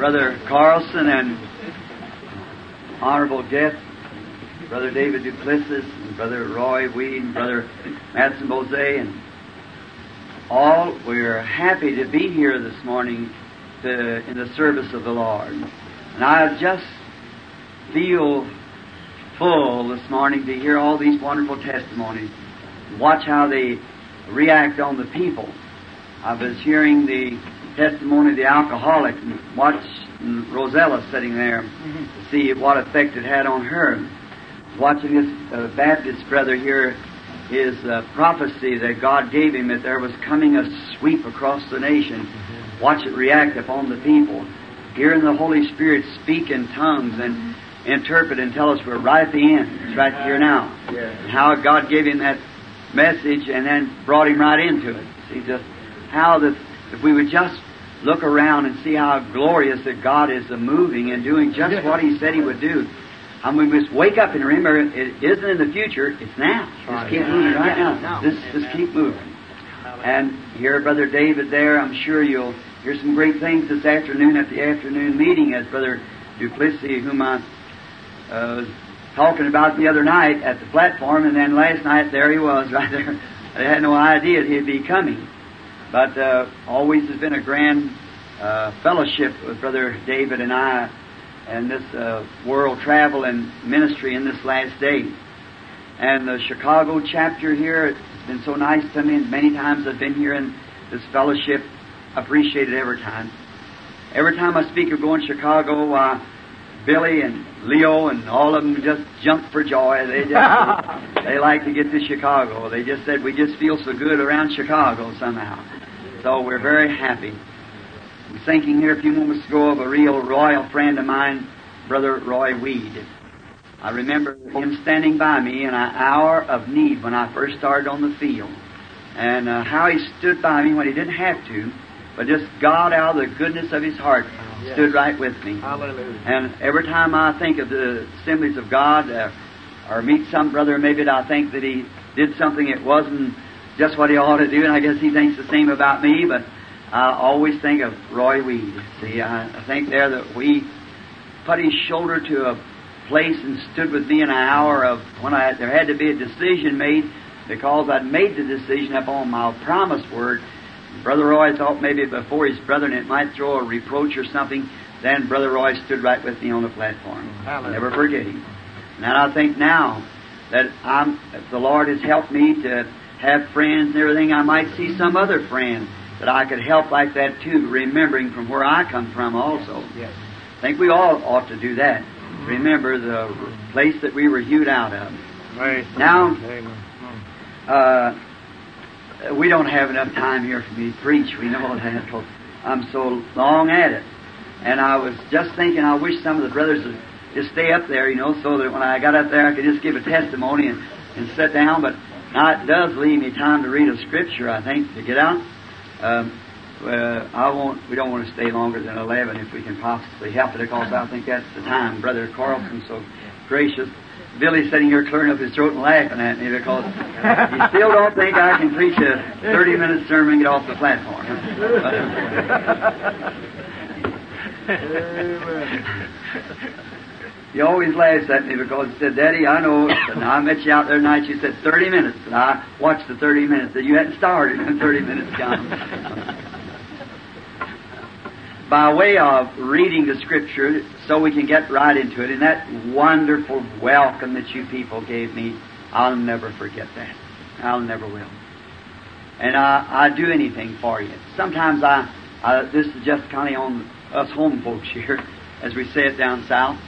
Brother Carlson and honorable guest, Brother David du Plessis, and Brother Roy Wead, and Brother Mattsson-Boze, and all, we're happy to be here this morning to, in the service of the Lord. And I just feel full this morning to hear all these wonderful testimonies. Watch how they react on the people. I was hearing the testimony of the alcoholic and watch Rosella sitting there to see what effect it had on her. Watching this uh, Baptist brother here, his uh, prophecy that God gave him that there was coming a sweep across the nation. Watch it react upon the people. Hearing the Holy Spirit speak in tongues and interpret and tell us we're right at the end. It's right here now. And how God gave him that message and then brought him right into it. See just how that if we would just look around and see how glorious that God is the moving and doing just what He said He would do. And we must wake up and remember it isn't in the future, it's now. Just keep moving right now. Just, just keep moving. And here, Brother David there, I'm sure you'll hear some great things this afternoon at the afternoon meeting as Brother du Plessis, whom I uh, was talking about the other night at the platform, and then last night there he was right there. I had no idea he'd be coming. But uh, always has been a grand uh, fellowship with Brother David and I and this uh, world travel and ministry in this last day. And the Chicago chapter here, it's been so nice to me, and many times I've been here in this fellowship. I appreciate it every time. Every time I speak of going to Chicago, uh, Billy and Leo and all of them just jump for joy. They just they like to get to Chicago. They just said we just feel so good around Chicago somehow. So we're very happy. I was thinking here a few moments ago of a real royal friend of mine, Brother Roy Wead. I remember him standing by me in an hour of need when I first started on the field, and uh, how he stood by me when he didn't have to, but just God out of the goodness of his heart stood right with me. Hallelujah. And every time I think of the assemblies of God, uh, or meet some brother, maybe I think that he did something it wasn't just what he ought to do, and I guess he thinks the same about me, but I always think of Roy Wead. See, I, I think there that we put his shoulder to a place and stood with me in an hour of when I there had to be a decision made because I'd made the decision upon my promised word. Brother Roy thought maybe before his brethren it might throw a reproach or something. Then Brother Roy stood right with me on the platform. Hallelujah. Never forget him. And I think now that I'm, the Lord has helped me to have friends and everything, I might see some other friend that I could help like that too, remembering from where I come from also. Yes. I think we all ought to do that. Remember the place that we were hewed out of. Right. Now- the Lord. Amen. Uh, we don't have enough time here for me to preach. We know that. I'm so long at it. And I was just thinking, I wish some of the brothers would just stay up there, you know, so that when I got up there, I could just give a testimony and, and sit down. But now it does leave me time to read a scripture, I think, to get out. Um, uh, I won't. We don't want to stay longer than eleven if we can possibly help it, because I think that's the time. Brother Carlson's so gracious. Billy's sitting here clearing up his throat and laughing at me because he still don't think I can preach a thirty-minute sermon and get off the platform. He always laughs at me because he said, Daddy, I know, and I met you out there tonight, you said 30 minutes, and I watched the 30 minutes, that you hadn't started in 30 minutes gone. By way of reading the Scripture, so we can get right into it, and that wonderful welcome that you people gave me, I'll never forget that. I'll never will. And I, I do anything for you. Sometimes I, I this is just kind of on us home folks here, as we say it down south.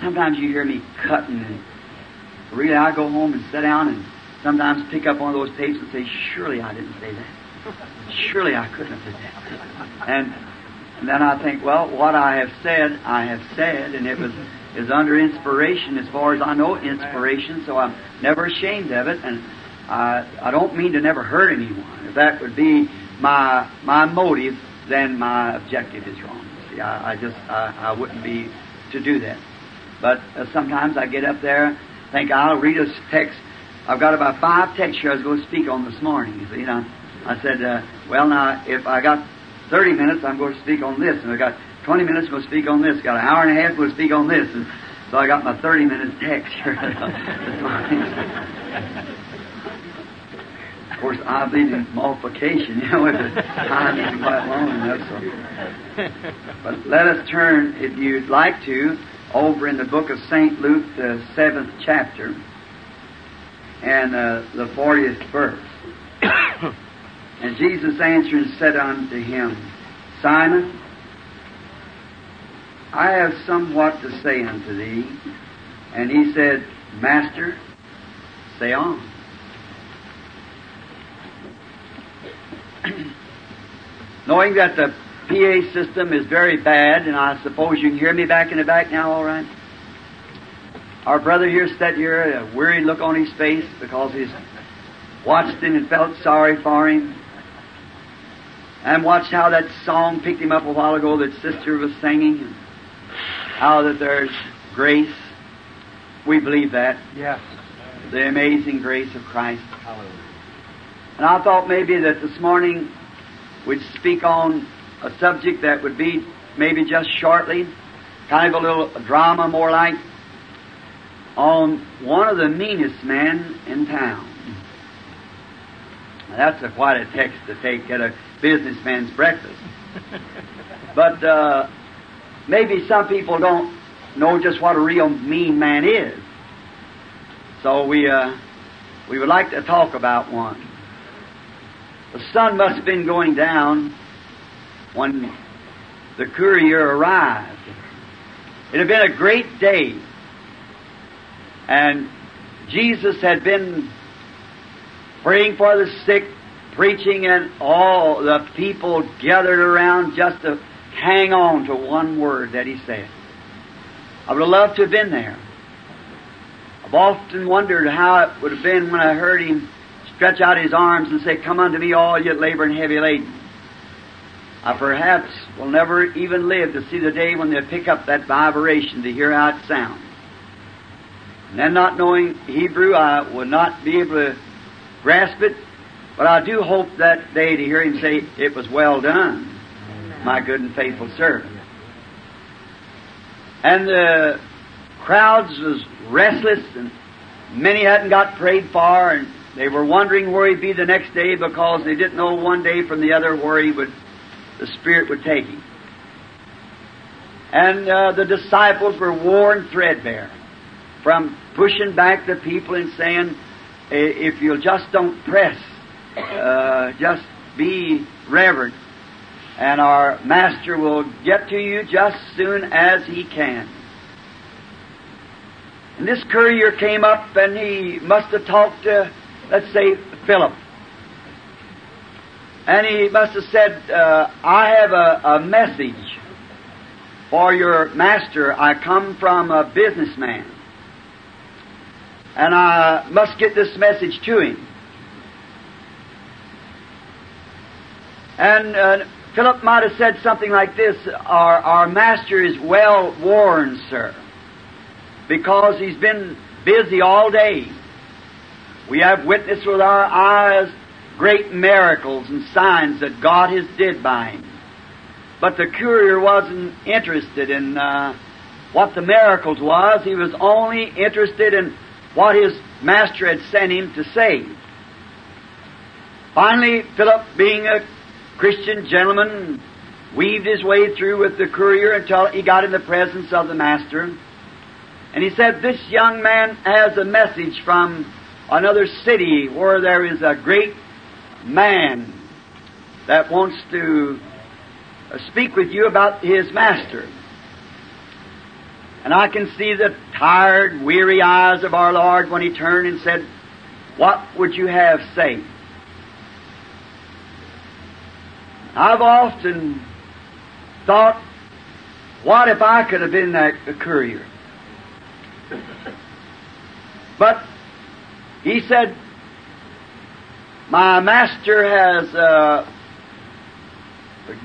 Sometimes you hear me cutting and really I go home and sit down and sometimes pick up one of those tapes and say, surely I didn't say that. Surely I couldn't have said that. And, and then I think, well, what I have said, I have said, and it was is under inspiration as far as I know inspiration, so I'm never ashamed of it, and I, I don't mean to never hurt anyone. If that would be my my motive, then my objective is wrong. See, I, I just I, I wouldn't be to do that. But uh, sometimes I get up there, think I'll read a text. I've got about five texts here I was going to speak on this morning. You see, I, said, uh, well, now if I got 30 minutes, I'm going to speak on this, and I got 20 minutes, to speak on this, got an hour and a half, to speak on this, and so I got my 30 minute text here. This morning. Of course, I believe in multiplication, you know, if the time is quite long enough. So. But let us turn, if you'd like to, over in the book of St. Luke, the seventh chapter, and uh, the 40th verse. and Jesus answered and said unto him, Simon, I have somewhat to say unto thee. And he said, Master, say on. Knowing that the PA system is very bad, and I suppose you can hear me back in the back now, all right? Our brother here sat here, a weary look on his face because he's watched him and felt sorry for him. And watched how that song picked him up a while ago that sister was singing. How that there's grace. We believe that. Yes. The amazing grace of Christ. Hallelujah. And I thought maybe that this morning we'd speak on a subject that would be maybe just shortly, kind of a little drama more like, on one of the meanest men in town. Now, that's a, quite a text to take at a businessman's breakfast. but uh, maybe some people don't know just what a real mean man is. So we uh, we would like to talk about one. The sun must have been going down when the courier arrived. It had been a great day, and Jesus had been praying for the sick, preaching, and all the people gathered around just to hang on to one word that he said. I would have loved to have been there. I've often wondered how it would have been when I heard him stretch out his arms and say, Come unto me, all ye labor and heavy laden. I perhaps will never even live to see the day when they pick up that vibration to hear how it sounds. And then not knowing Hebrew, I would not be able to grasp it, but I do hope that day to hear him say, It was well done, my good and faithful servant. And the crowds was restless, and many hadn't got prayed for, and they were wondering where he'd be the next day because they didn't know one day from the other where he would, the Spirit would take him. And uh, the disciples were worn threadbare from pushing back the people and saying, if you'll just don't press, uh, just be reverent, and our Master will get to you just soon as he can. And this courier came up and he must have talked to, let's say, Philip. And he must have said, uh, I have a, a message for your master. I come from a businessman. And I must get this message to him. And uh, Philip might have said something like this Our, our master is well worn, sir, because he's been busy all day. We have witnessed with our eyes great miracles and signs that God has did by him. But the courier wasn't interested in uh, what the miracles was. He was only interested in what his master had sent him to say. Finally, Philip, being a Christian gentleman, weaved his way through with the courier until he got in the presence of the master. And he said, This young man has a message from another city where there is a great man that wants to uh, speak with you about his master. And I can see the tired, weary eyes of our Lord when he turned and said, What would you have say? I've often thought, what if I could have been that courier? But he said, My master has uh,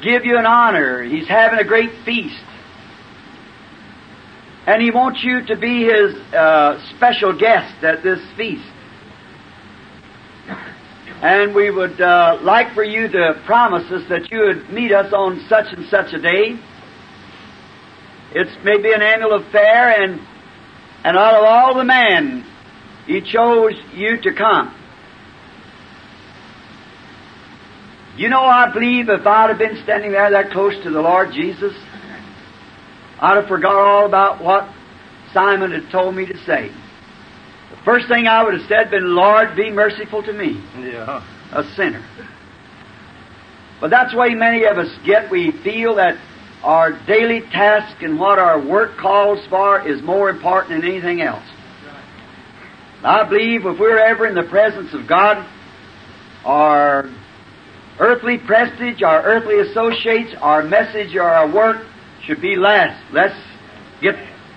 give you an honor. He's having a great feast. And he wants you to be his uh, special guest at this feast. And we would uh, like for you to promise us that you would meet us on such and such a day. It's maybe an annual affair, and and out of all the men, He chose you to come. You know, I believe if I'd have been standing there that close to the Lord Jesus, I'd have forgot all about what Simon had told me to say. The first thing I would have said been, Lord, be merciful to me, Yeah. a sinner. But that's the way many of us get. We feel that our daily task and what our work calls for is more important than anything else. I believe if we're ever in the presence of God, our earthly prestige, our earthly associates, our message, or our work should be less. Let's get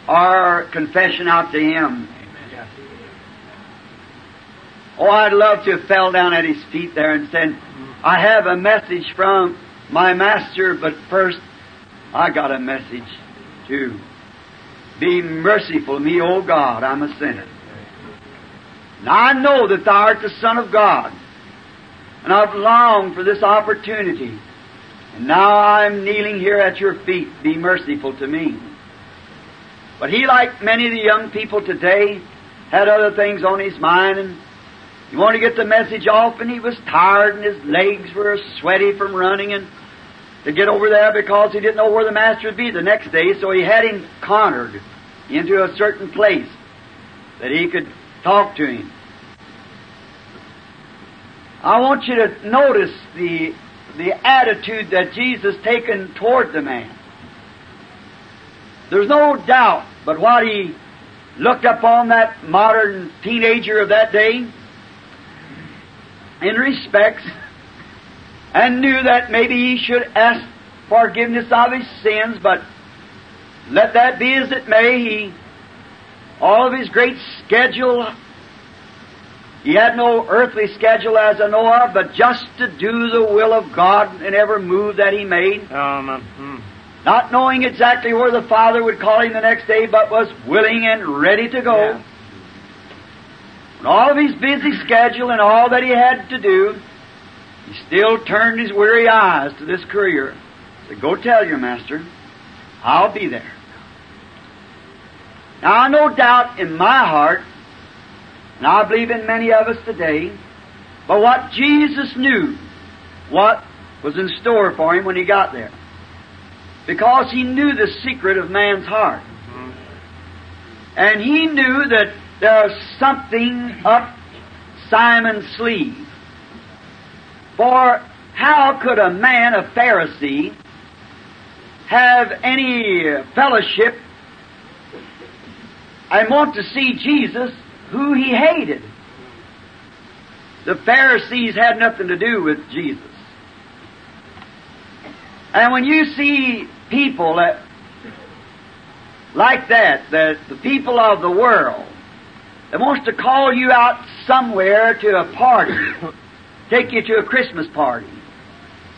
our confession out to Him. Oh, I'd love to have fell down at His feet there and said, I have a message from my Master, but first I got a message too. Be merciful to me, O God, I'm a sinner. Now I know that thou art the Son of God, and I've longed for this opportunity. And now I'm kneeling here at your feet. Be merciful to me. But he, like many of the young people today, had other things on his mind, and he wanted to get the message off, and he was tired, and his legs were sweaty from running, and to get over there because he didn't know where the master would be the next day, so he had him cornered into a certain place that he could talk to him. I want you to notice the, the attitude that Jesus taken toward the man. There's no doubt but what he looked upon that modern teenager of that day in respects and knew that maybe he should ask forgiveness of his sins, but let that be as it may, he, all of his great schedule, he had no earthly schedule as I know of, but just to do the will of God in every move that he made. Mm. not knowing exactly where the Father would call him the next day, but was willing and ready to go. Yeah. And all of his busy schedule and all that he had to do, he still turned his weary eyes to this courier. Said, Go tell your master, I'll be there. Now, no doubt in my heart, and I believe in many of us today, but what Jesus knew, what was in store for him when he got there. Because he knew the secret of man's heart. And he knew that there was something up Simon's sleeve. For how could a man, a Pharisee, have any fellowship and want to see Jesus who he hated? The Pharisees had nothing to do with Jesus. And when you see people that, like that, that the people of the world, that wants to call you out somewhere to a party, take you to a Christmas party.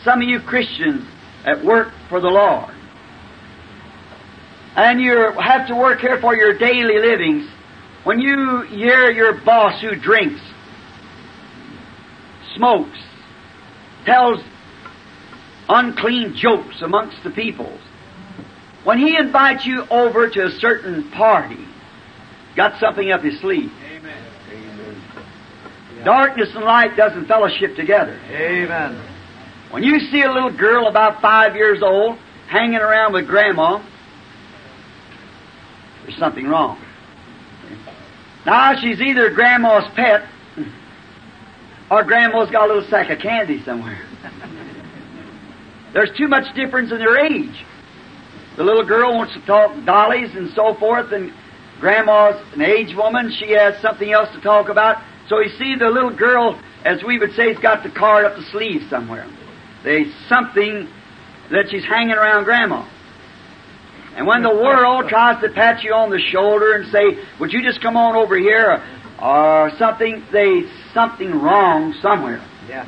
Some of you Christians that work for the Lord. And you have to work here for your daily livings. When you hear your boss who drinks, smokes, tells unclean jokes amongst the people, when he invites you over to a certain party, got something up his sleeve. Darkness and light doesn't fellowship together. Amen. When you see a little girl about five years old hanging around with grandma, there's something wrong. Now she's either grandma's pet or grandma's got a little sack of candy somewhere. There's too much difference in their age. The little girl wants to talk dollies and so forth, and grandma's an aged woman. She has something else to talk about. So you see, the little girl, as we would say, has got the card up the sleeve somewhere. There's something that she's hanging around grandma. And when the world tries to pat you on the shoulder and say, "Would you just come on over here?" or something, there's something wrong somewhere. Yeah.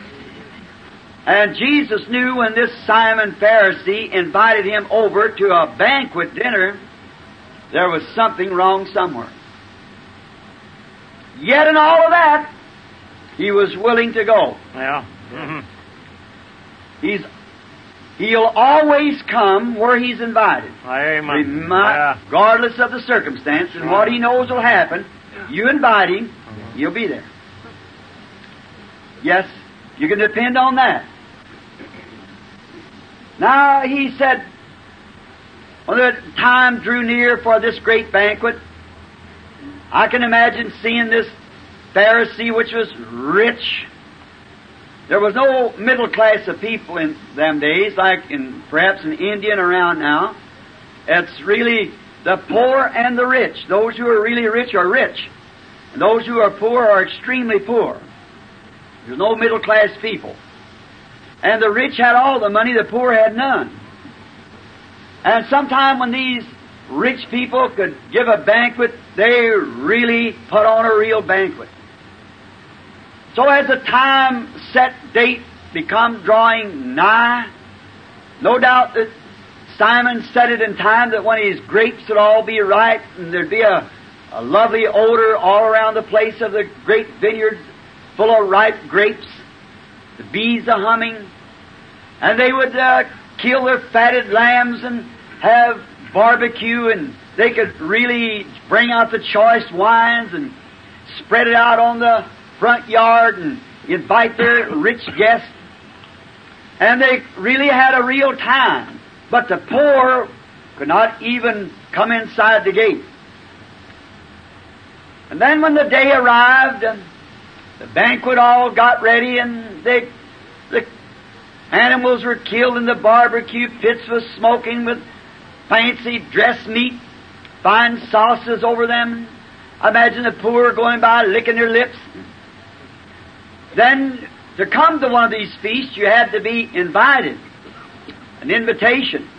And Jesus knew when this Simon Pharisee invited him over to a banquet dinner, there was something wrong somewhere. Yet in all of that, he was willing to go. Ja. Mhm. He's he'll always come where he's invited. Amen. Regardless of the circumstance and what he knows will happen, you invite him, he'll be there. Yes, you can depend on that. Now he said, when the time drew near for this great banquet, I can imagine seeing this Pharisee which was rich. There was no middle class of people in them days, like in perhaps in India and around now. It's really the poor and the rich. Those who are really rich are rich. And those who are poor are extremely poor. There's no middle class people. And the rich had all the money, the poor had none. And sometime when these rich people could give a banquet, they really put on a real banquet. So as the time set date become drawing nigh, no doubt that Simon set it in time that when his grapes would all be ripe and there'd be a, a lovely odor all around the place of the great vineyard full of ripe grapes, the bees a humming, and they would uh, kill their fatted lambs and have barbecue and they could really bring out the choice wines and spread it out on the front yard and invite their rich guests. And they really had a real time. But the poor could not even come inside the gate. And then when the day arrived and the banquet all got ready and they, the animals were killed and the barbecue pits was smoking with fancy dressed meat, fine sauces over them. I imagine the poor going by licking their lips. Then to come to one of these feasts you had to be invited. An invitation.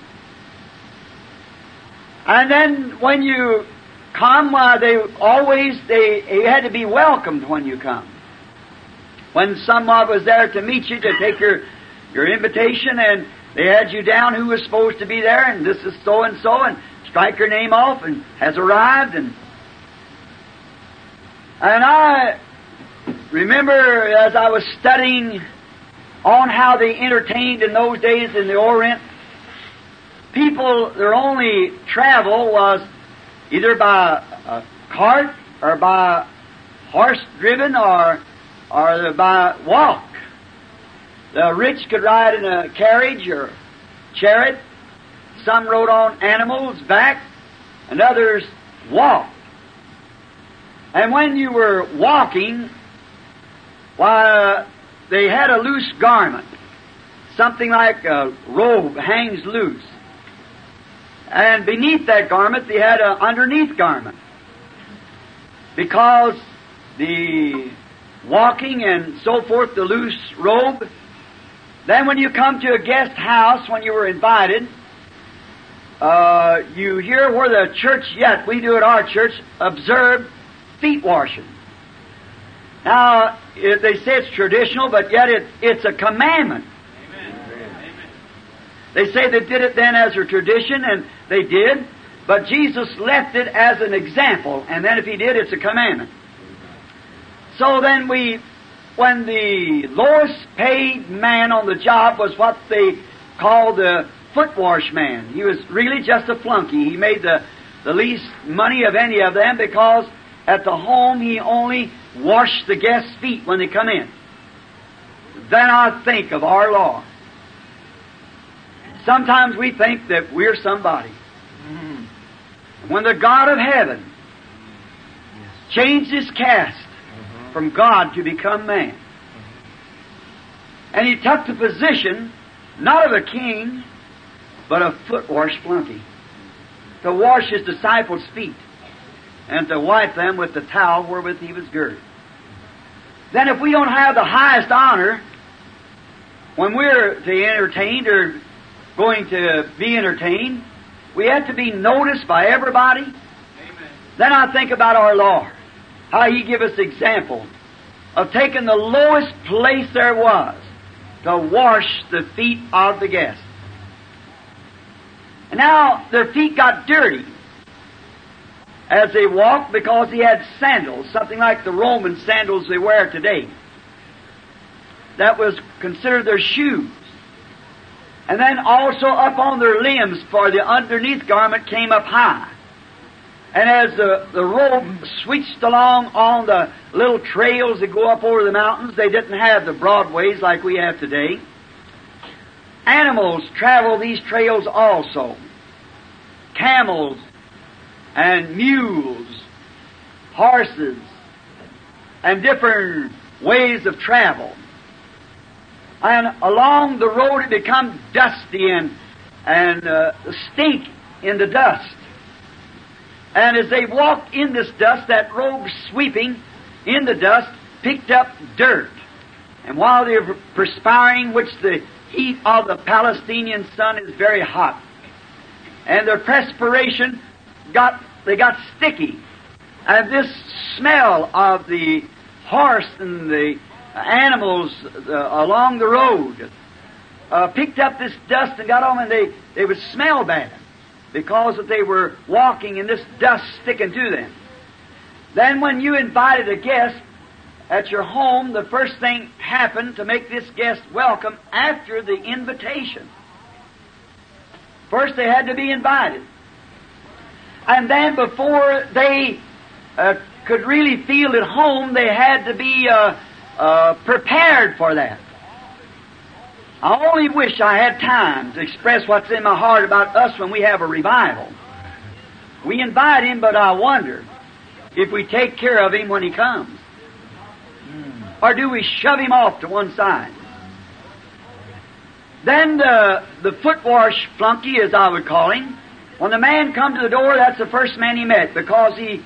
And then when you come, uh, they always they you had to be welcomed when you come. When someone was there to meet you to take your your invitation and they had you down who was supposed to be there and this is so and so and strike your name off and has arrived and and I remember as I was studying on how they entertained in those days in the Orient, people, their only travel was either by a cart or by horse driven or, or by walk. The rich could ride in a carriage or chariot. Some rode on animals back and others walked. And when you were walking, why, they had a loose garment, something like a robe hangs loose. And beneath that garment, they had an underneath garment. Because the walking and so forth, the loose robe, then when you come to a guest house, when you were invited, uh, you hear where the church yet, we do at our church, observe feet washing. Now, it, they say it's traditional, but yet it, it's a commandment. Amen. They say they did it then as a tradition, and they did, but Jesus left it as an example, and then if He did, it's a commandment. So then we, when the lowest paid man on the job was what they called the foot wash man, he was really just a flunky. He made the, the least money of any of them because at the home he only washed the guests' feet when they come in. Then I think of our Lord. Sometimes we think that we're somebody. Mm-hmm. When the God of heaven changed his cast mm-hmm. from God to become man, and he took the position not of a king, but a foot wash flunky, to wash his disciples' feet and to wipe them with the towel wherewith he was girded. Then if we don't have the highest honor, when we're to be entertained or going to be entertained, we have to be noticed by everybody. Then I think about our Lord, how He give us example of taking the lowest place there was to wash the feet of the guests. And now their feet got dirty as they walked because he had sandals, something like the Roman sandals they wear today. that was considered their shoes. And then also up on their limbs, for the underneath garment came up high. And as the, the rope switched along on the little trails that go up over the mountains, they didn't have the broadways like we have today. Animals travel these trails also. Camels and mules, horses, and different ways of travel. And along the road it becomes dusty and, and uh, stink in the dust. And as they walked in this dust, that robe sweeping in the dust picked up dirt. And while they were perspiring, which the heat of the Palestinian sun is very hot, and their perspiration got they got sticky, and this smell of the horse and the animals uh, along the road uh, picked up this dust and got on, and they they would smell bad because they were walking in this dust sticking to them. Then when you invited a guest at your home, the first thing happened to make this guest welcome after the invitation. First they had to be invited. And then before they uh, could really feel at home, they had to be uh, uh, prepared for that. I only wish I had time to express what's in my heart about us when we have a revival. We invite him, but I wonder if we take care of him when he comes. Or do we shove him off to one side? Then the, the foot wash flunky, as I would call him, when the man come to the door, that's the first man he met because he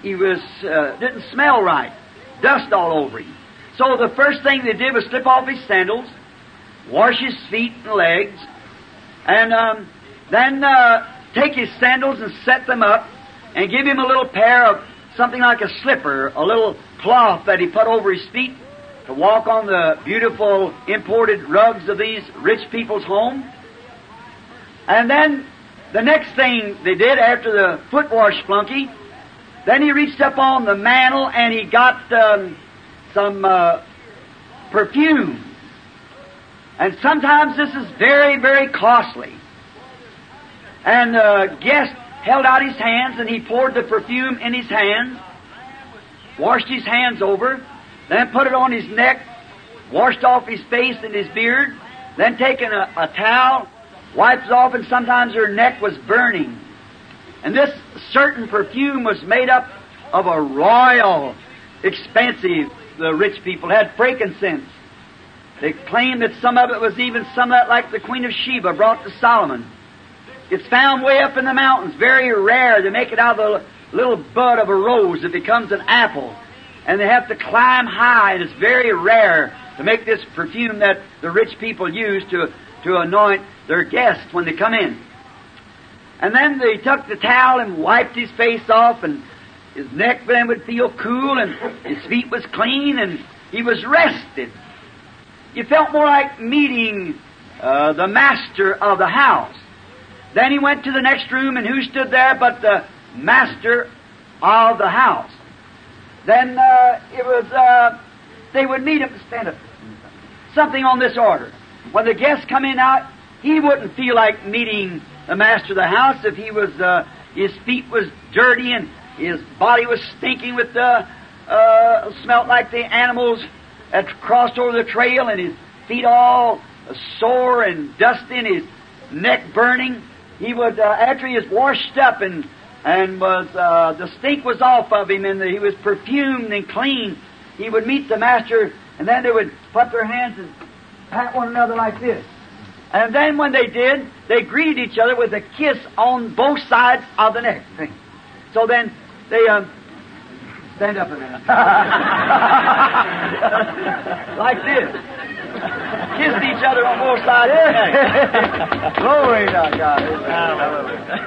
he was uh, didn't smell right, dust all over him. So the first thing they did was slip off his sandals, wash his feet and legs, and um, then uh, take his sandals and set them up, and give him a little pair of something like a slipper, a little cloth that he put over his feet to walk on the beautiful imported rugs of these rich people's home. And then the next thing they did after the foot wash flunky, then he reached up on the mantle and he got um, some uh, perfume. And sometimes this is very, very costly. And the guest held out his hands and he poured the perfume in his hands, washed his hands over, then put it on his neck, washed off his face and his beard, then taking a, a towel, wiped it off, and sometimes her neck was burning. And this certain perfume was made up of a royal, expensive, the rich people had frankincense. They claimed that some of it was even some of that like the Queen of Sheba brought to Solomon. It's found way up in the mountains, very rare. They make it out of the little bud of a rose that becomes an apple. And they have to climb high, and it's very rare to make this perfume that the rich people use to, to anoint their guests when they come in. And then they took the towel and wiped his face off, and his neck then would feel cool, and his feet was clean, and he was rested. You felt more like meeting uh, the master of the house. Then he went to the next room, and who stood there but the master of the house? Then uh, it was, uh, they would meet him, stand up, something on this order. When the guests come in out, he wouldn't feel like meeting the master of the house if he was, uh, his feet was dirty and his body was stinking with the, uh, smelt like the animals that crossed over the trail and his feet all sore and dusty and his neck burning he would uh, after he was washed up and and was uh, the stink was off of him and he was perfumed and clean. He would meet the master, and then they would put their hands and pat one another like this. And then when they did, they greeted each other with a kiss on both sides of the neck. So then they um, stand up a minute, like this kissed each other on both sides of the neck. Glory to God.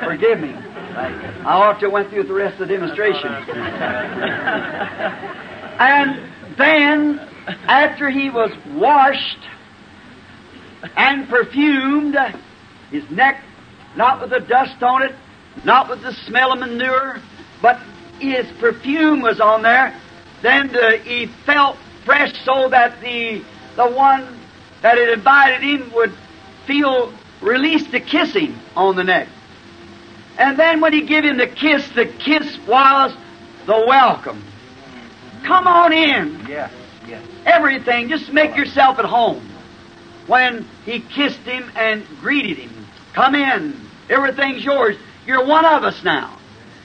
Forgive me. I ought to have went through the rest of the demonstration. and then, after he was washed and perfumed, his neck, not with the dust on it, not with the smell of manure, but his perfume was on there, then the, he felt fresh so that the the one that had invited him would feel released to kiss him on the neck. And then when he gave him the kiss, the kiss was the welcome. Come on in. Yes, yes. Everything, just make yourself at home. When he kissed him and greeted him, come in. Everything's yours. You're one of us now.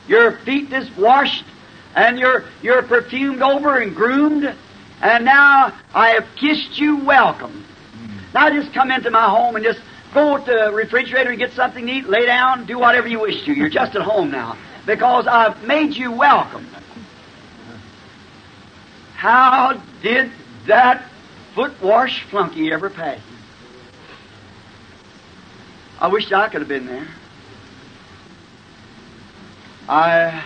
Your feet is washed and you're, you're perfumed over and groomed. And now I have kissed you welcome. Now just come into my home and just go to the refrigerator and get something to eat, lay down, do whatever you wish to. You're just at home now because I've made you welcome. How did that foot wash flunky ever pass? I wish I could have been there. I,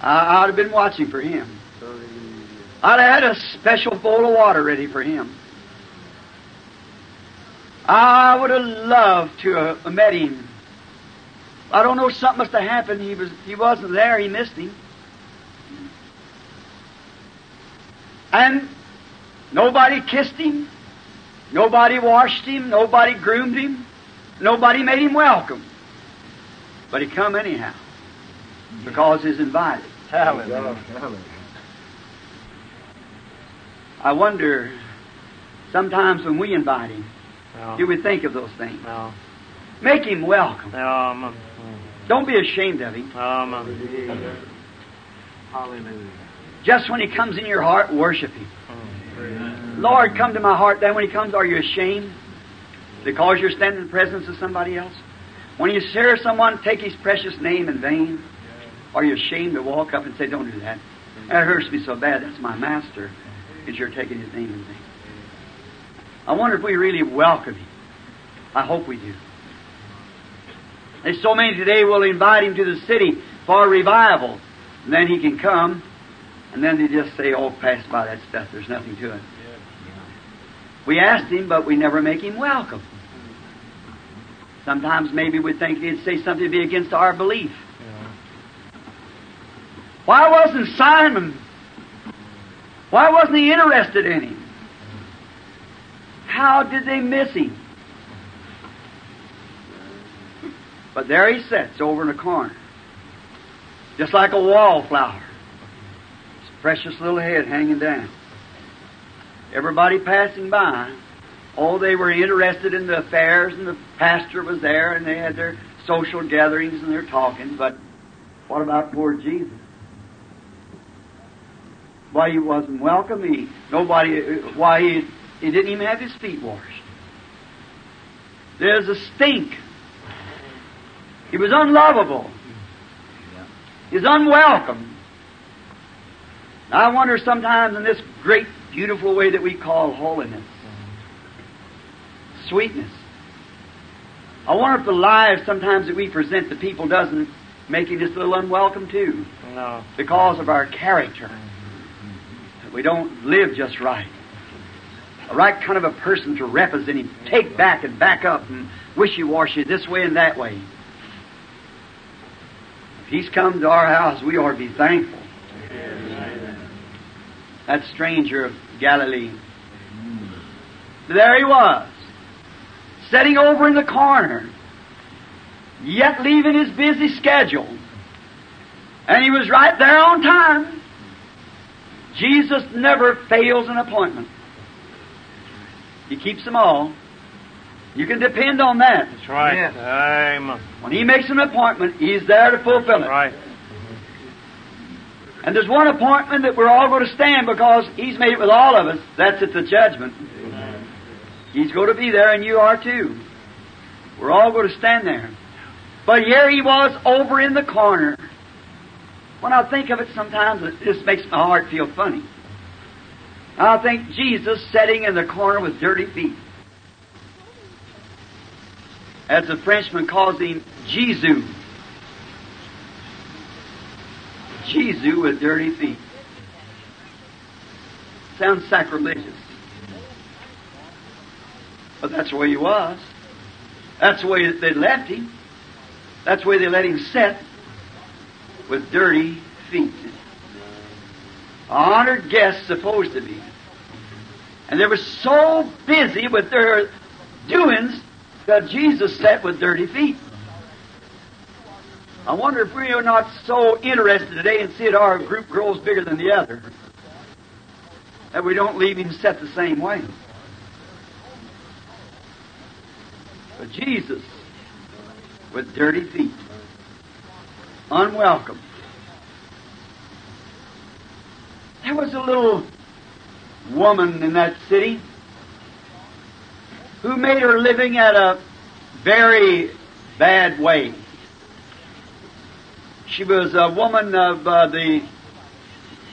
I I'd have been watching for him. I'd have had a special bowl of water ready for him. I would have loved to have met him. I don't know, something must have happened. He was he wasn't there, he missed him. And nobody kissed him, nobody washed him, nobody groomed him, nobody made him welcome. But he come anyhow. Because he's invited. Hallelujah. I wonder sometimes when we invite him, No. do we think of those things? No. Make him welcome. No. um, Don't be ashamed of him. um, Hallelujah. Just when he comes in your heart, worship him. Lord, come to my heart. Then when he comes, are you ashamed? Because you're standing in the presence of somebody else? When you hear someone take his precious name in vain, are you ashamed to walk up and say, Don't do that? That hurts me so bad. That's my master, that you're taking his name in vain. I wonder if we really welcome him. I hope we do. There's so many today will invite him to the city for a revival. And then he can come, and then they just say, oh, pass by that stuff. There's nothing to it. We asked him, but we never make him welcome. Sometimes maybe we think he'd say something to be against our belief. Why wasn't Simon? Why wasn't he interested in him? How did they miss him? But there he sits over in a corner, just like a wallflower. Precious little head hanging down. Everybody passing by, oh, they were interested in the affairs, and the pastor was there, and they had their social gatherings and their talking. But what about poor Jesus? Why he wasn't welcome? He nobody. Why he he didn't even have his feet washed. There's a stink. He was unlovable. He's unwelcome. I wonder sometimes in this great, beautiful way that we call holiness, sweetness. I wonder if the lives sometimes that we present to people doesn't make it just a little unwelcome too, No. because of our character. That we don't live just right. A right kind of a person to represent him, take back and back up and wishy-washy this way and that way. If he's come to our house, we ought to be thankful. That stranger of Galilee. There he was, sitting over in the corner, yet leaving his busy schedule. And he was right there on time. Jesus never fails an appointment. He keeps them all. You can depend on that. That's right. Yes. Amen. When he makes an appointment, he's there to fulfill it. Right. And there's one appointment that we're all going to stand because he's made it with all of us. That's at the judgment. He's going to be there, and you are too. We're all going to stand there. But here he was over in the corner. When I think of it, sometimes it just makes my heart feel funny. I think Jesus sitting in the corner with dirty feet. As the Frenchman calls him, Jesus. Jesus with dirty feet. Sounds sacrilegious. But that's the way he was. That's the way they left him. That's the way they let him sit with dirty feet. Honored guest supposed to be. And they were so busy with their doings that Jesus sat with dirty feet. I wonder if we are not so interested today in seeing our group grows bigger than the other that we don't leave him set the same way. But Jesus, with dirty feet, unwelcome. There was a little woman in that city who made her living at a very bad way. She was a woman of uh, the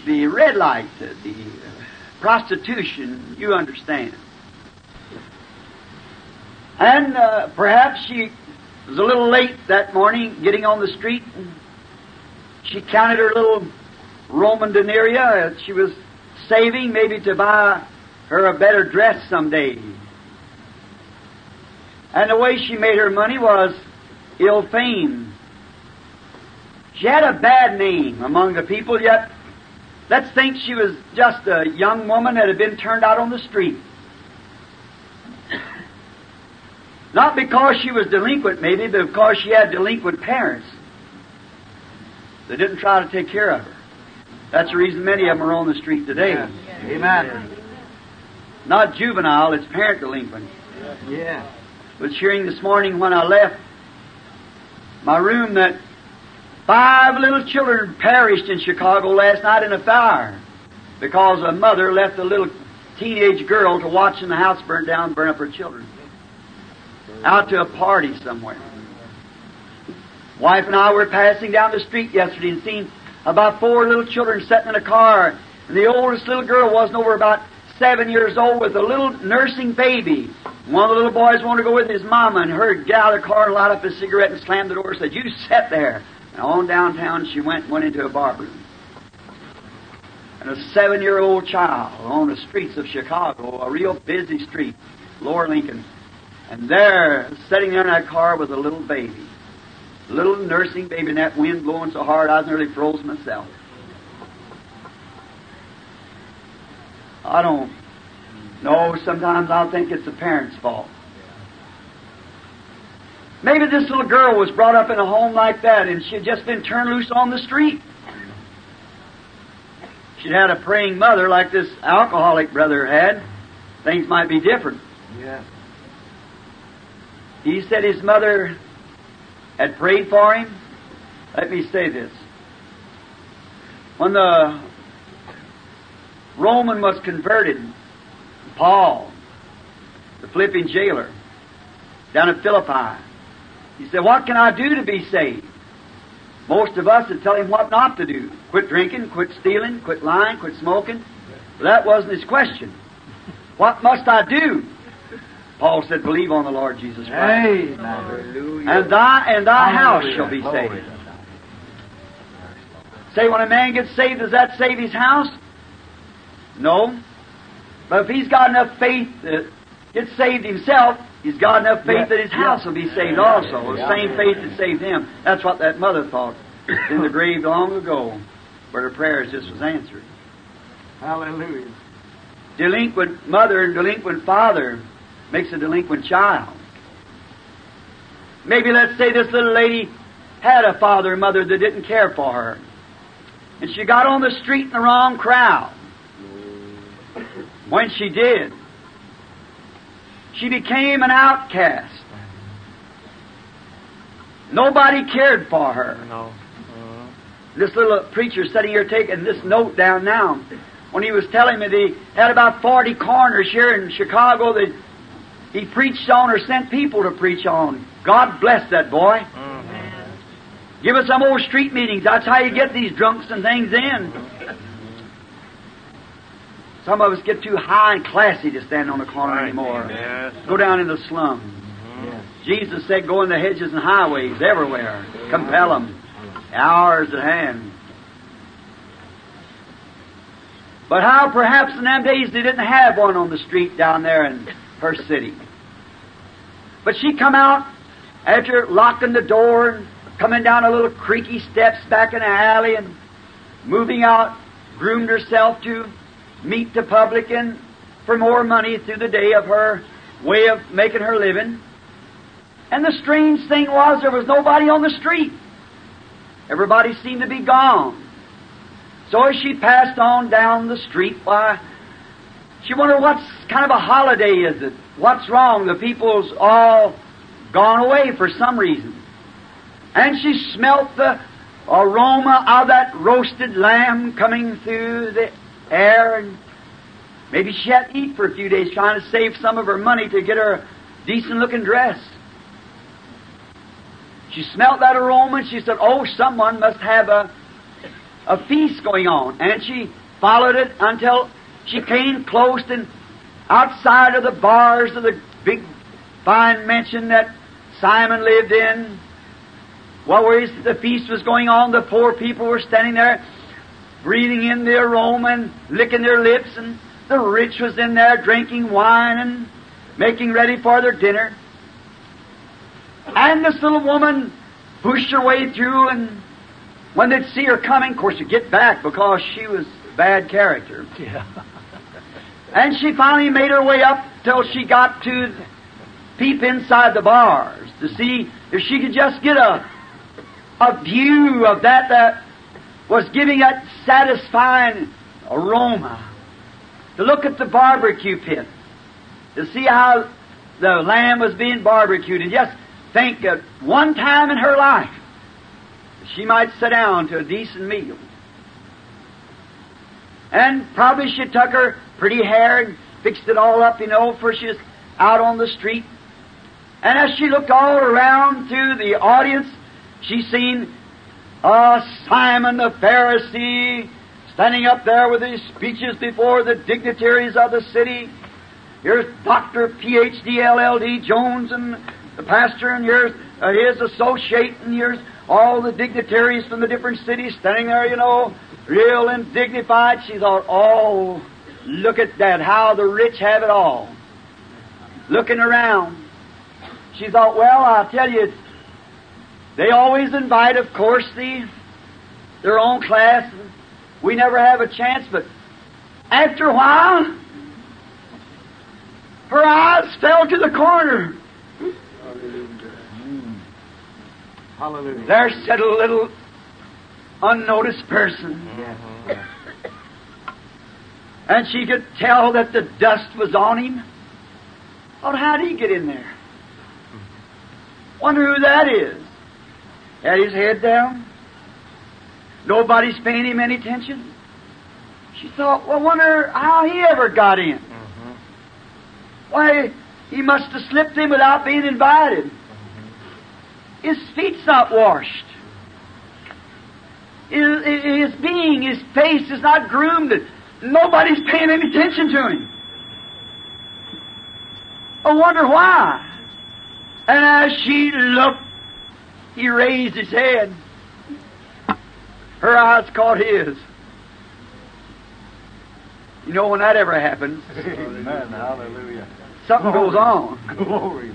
the red light, uh, the prostitution. You understand? And uh, perhaps she was a little late that morning getting on the street. And she counted her little Roman denarii that she was saving maybe to buy her a better dress someday. And the way she made her money was ill fame. She had a bad name among the people, yet let's think she was just a young woman that had been turned out on the street. Not because she was delinquent, maybe, but because she had delinquent parents. They didn't try to take care of her. That's the reason many of them are on the street today. Yeah. Amen. Not juvenile, it's parent delinquent. Yeah. Was hearing this morning when I left my room that five little children perished in Chicago last night in a fire because a mother left a little teenage girl to watch in the house burn down, burn up her children. Out to a party somewhere. Wife and I were passing down the street yesterday and seen about four little children sitting in a car. And the oldest little girl wasn't over about seven years old with a little nursing baby. One of the little boys wanted to go with his mama and heard get out of the car and light up his cigarette and slammed the door and said, You sit there. And on downtown she went and went into a bar room. And a seven year old child on the streets of Chicago, a real busy street, Lower Lincoln. And there, sitting there in that car with a little baby. Little nursing baby, and that wind blowing so hard I was nearly froze myself. I don't know. Sometimes I'll think it's the parents' fault. Maybe this little girl was brought up in a home like that and she'd just been turned loose on the street. She'd had a praying mother like this alcoholic brother had. Things might be different. Yeah. He said his mother had prayed for him. Let me say this. When the Roman was converted, Paul, the Philippian jailer, down at Philippi, he said, What can I do to be saved? Most of us would tell him what not to do. Quit drinking, quit stealing, quit lying, quit smoking. But that wasn't his question. What must I do? Paul said, Believe on the Lord Jesus Christ. Hallelujah. And thy and thy house shall be Glory saved. Say, when a man gets saved, does that save his house? No. But if he's got enough faith to get saved himself, he's got enough faith Yeah, that his house will be saved also. The same faith that saved him. That's what that mother thought in the grave long ago, where her prayers just was answered. Hallelujah. Delinquent mother and delinquent father makes a delinquent child. Maybe let's say this little lady had a father and mother that didn't care for her. And she got on the street in the wrong crowd. When she did, she became an outcast. Nobody cared for her. No. Uh, This little preacher sitting here taking this note down now, when he was telling me he had about 40 corners here in Chicago that he preached on or sent people to preach on. God bless that boy. mhm. Give us some old street meetings. That's how you get these drunks and things in. Some of us get too high and classy to stand on the corner Right. anymore. Yes. Go down in the slum. Mhm. Jesus said, Go in the hedges and highways everywhere. Compel them. Hours at hand. But how perhaps in them days they didn't have one on the street down there in her city. But she come out after locking the door and coming down a little creaky steps back in the alley and moving out, groomed herself to meet the publican, for more money through the day of her way of making her living. And the strange thing was there was nobody on the street. Everybody seemed to be gone. So as she passed on down the street, why, she wondered what kind of a holiday is it? What's wrong? The people's all gone away for some reason. And she smelt the aroma of that roasted lamb coming through the air and maybe she hadn't eat for a few days trying to save some of her money to get her a decent looking dress. She smelt that aroma and she said, Oh, someone must have a, a feast going on. And she followed it until she came close and outside of the bars of the big fine mansion that Simon lived in. While the feast was going on, the poor people were standing there breathing in the aroma and licking their lips, and the rich was in there drinking wine and making ready for their dinner. And this little woman pushed her way through, and when they'd see her coming, of course, she'd get back because she was bad character. Yeah. And she finally made her way up till she got to peep inside the bars to see if she could just get a, a view of that that was giving that satisfying aroma. To look at the barbecue pit, to see how the lamb was being barbecued, and just think at one time in her life she might sit down to a decent meal. And probably she took her pretty hair and fixed it all up, you know, for she was out on the street. And as she looked all around to the audience, she seen uh, Simon the Pharisee standing up there with his speeches before the dignitaries of the city. Here's Dr. P.H.D. LLD Jones and the pastor, and here's uh, his associate, and here's all the dignitaries from the different cities standing there, you know, real and dignified. She thought, oh, look at that, how the rich have it all. Looking around. She thought, well, I'll tell you, they always invite, of course, the their own class. We never have a chance, but after a while, her eyes fell to the corner. Hallelujah. There sat a little unnoticed person. Yeah. And she could tell that the dust was on him. Thought, how'd he get in there? Mm-hmm. Wonder who that is. Had his head down. Nobody's paying him any attention. She thought, well, wonder how he ever got in. Mm-hmm. Why, he must have slipped in without being invited. Mm-hmm. His feet's not washed. His, his being, his face is not groomed. Nobody's paying any attention to him. I wonder why. And as she looked, he raised his head. Her eyes caught his. You know when that ever happens, Amen. Hallelujah. something goes on. Glory.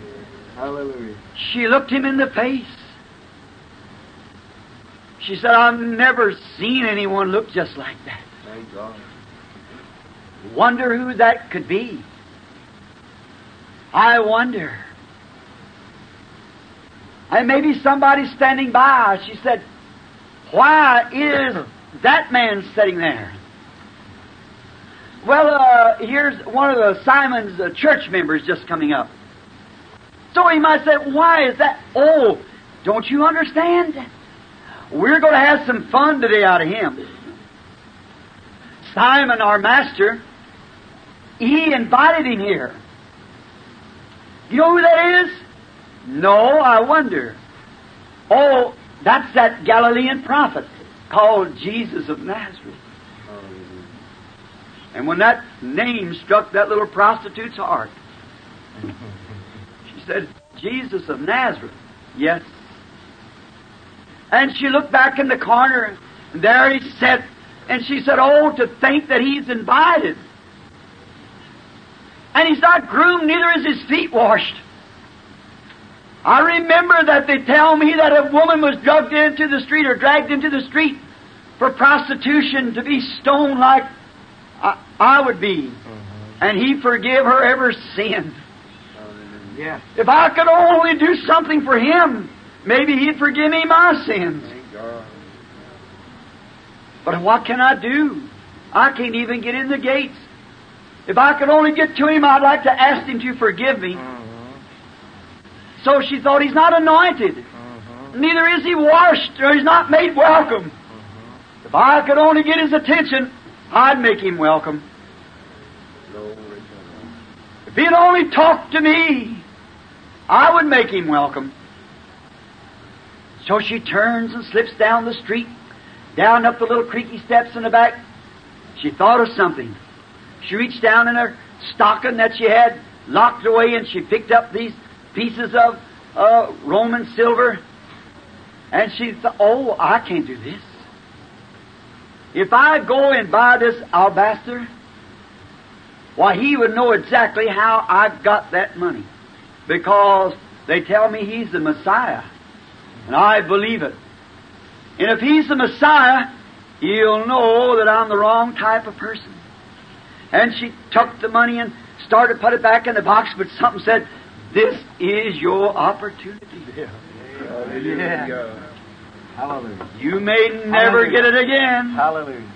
Hallelujah. She looked him in the face. She said, I've never seen anyone look just like that. Thank God. Wonder who that could be. I wonder. And maybe somebody standing by. She said, Why is that man sitting there? Well, uh, here's one of the Simon's uh, church members just coming up. So he might say, Why is that? Oh, don't you understand? We're going to have some fun today out of him. Simon, our master, he invited him here. You know who that is? No, I wonder. Oh, that's that Galilean prophet called Jesus of Nazareth. Oh. And when that name struck that little prostitute's heart, she said, Jesus of Nazareth. Yes. And she looked back in the corner, and there he sat, and she said, Oh, to think that he's invited. And he's not groomed, neither is his feet washed. I remember that they tell me that a woman was drugged into the street or dragged into the street for prostitution to be stoned like I, I would be. Mm-hmm. and He forgive her every sin. Yes. If I could only do something for Him, maybe He'd forgive me my sins. But what can I do? I can't even get in the gates. If I could only get to Him, I'd like to ask Him to forgive me. Mm. So she thought He's not anointed. Neither is He washed, or He's not made welcome. If I could only get His attention, I'd make Him welcome. If He'd only talk to me, I would make Him welcome. So she turns and slips down the street, down up the little creaky steps in the back. She thought of something. She reached down in her stocking that she had locked away and she picked up these pieces of uh, Roman silver and she thought, oh, I can't do this. If I go and buy this alabaster, why, he would know exactly how I got that money. Because they tell me he's the Messiah. And I believe it. And if he's the Messiah, he'll know that I'm the wrong type of person. And she took the money and started to put it back in the box, but something said, This is your opportunity. Yeah. Hallelujah. You may never Hallelujah. get it again. Hallelujah.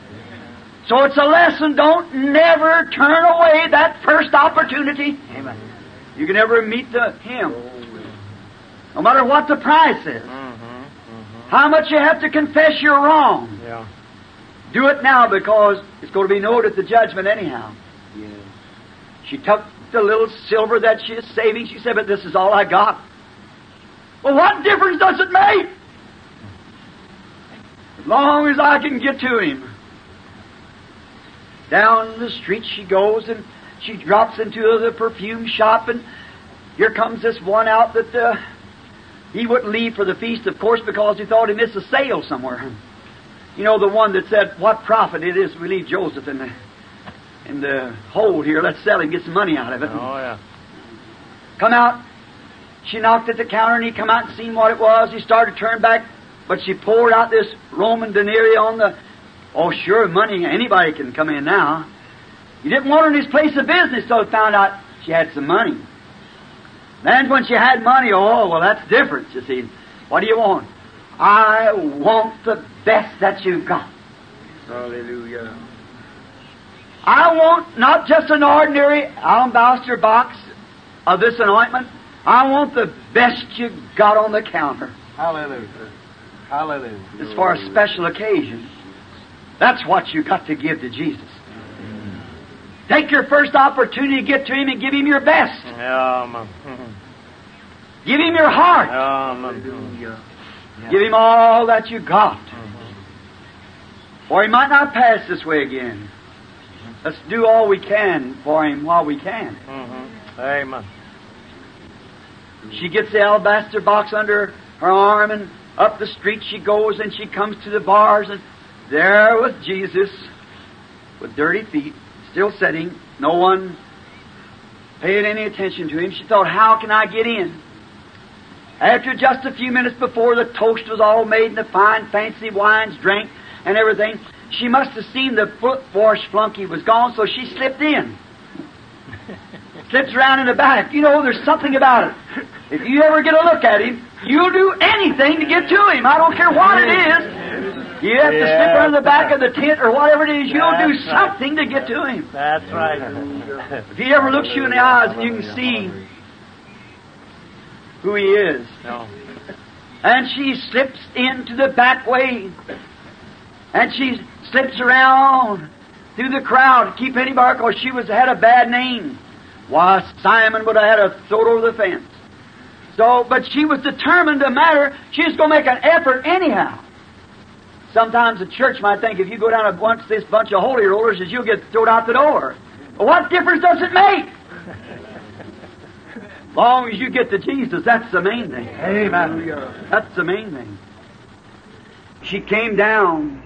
So it's a lesson. Don't never turn away that first opportunity. Amen. You can never meet the Him. No matter what the price is. Mm-hmm. How much you have to confess you're wrong. Yeah. Do it now because it's going to be known at the judgment anyhow. Yeah. She took the little silver that she is saving. She said, But this is all I got. Well, what difference does it make? As long as I can get to him. Down the street she goes and she drops into the perfume shop and here comes this one out that uh, he wouldn't leave for the feast, of course, because he thought he missed a sale somewhere. You know, the one that said, What profit it is we leave Joseph in the, in the uh, hold here. Let's sell him, get some money out of it. Oh, yeah. Come out. She knocked at the counter and he come out and seen what it was. He started to turn back, but she poured out this Roman denarii on the. Oh, sure, money. Anybody can come in now. He didn't want her in his place of business, so he found out she had some money. Then when she had money, oh, well, that's different, you see. What do you want? I want the best that you've got. Hallelujah. I want not just an ordinary alabaster box of this anointment. I want the best you got on the counter. Hallelujah. Hallelujah. It's for a special occasion. That's what you got to give to Jesus. Take your first opportunity to get to Him and give Him your best. Yeah, man. Give Him your heart. Yeah, man. Give Him all that you got. Or He might not pass this way again. Let's do all we can for Him while we can. Mm-hmm. Amen. She gets the alabaster box under her arm and up the street she goes and she comes to the bars and there was Jesus with dirty feet, still sitting, no one paying any attention to him. She thought, how can I get in? After just a few minutes before the toast was all made and the fine fancy wines drank and everything, she must have seen the foot wash flunky was gone, so she slipped in. Slips around in the back. You know, there's something about it. If you ever get a look at him, you'll do anything to get to him. I don't care what it is. You have to slip Yeah. around the back of the tent or whatever it is, you'll do right. something to get to him. That's right. If he ever looks you in the eyes and you can see who he is. no. And she slips into the back way. And she slips around through the crowd to keep anybody because she was had a bad name. Why, Simon would have had her thrown over the fence. So, but she was determined to matter. She was going to make an effort anyhow. Sometimes the church might think if you go down amongst this bunch of holy rollers, you'll get thrown out the door. But what difference does it make? long as you get to Jesus, that's the main thing. Amen. That's the main thing. She came down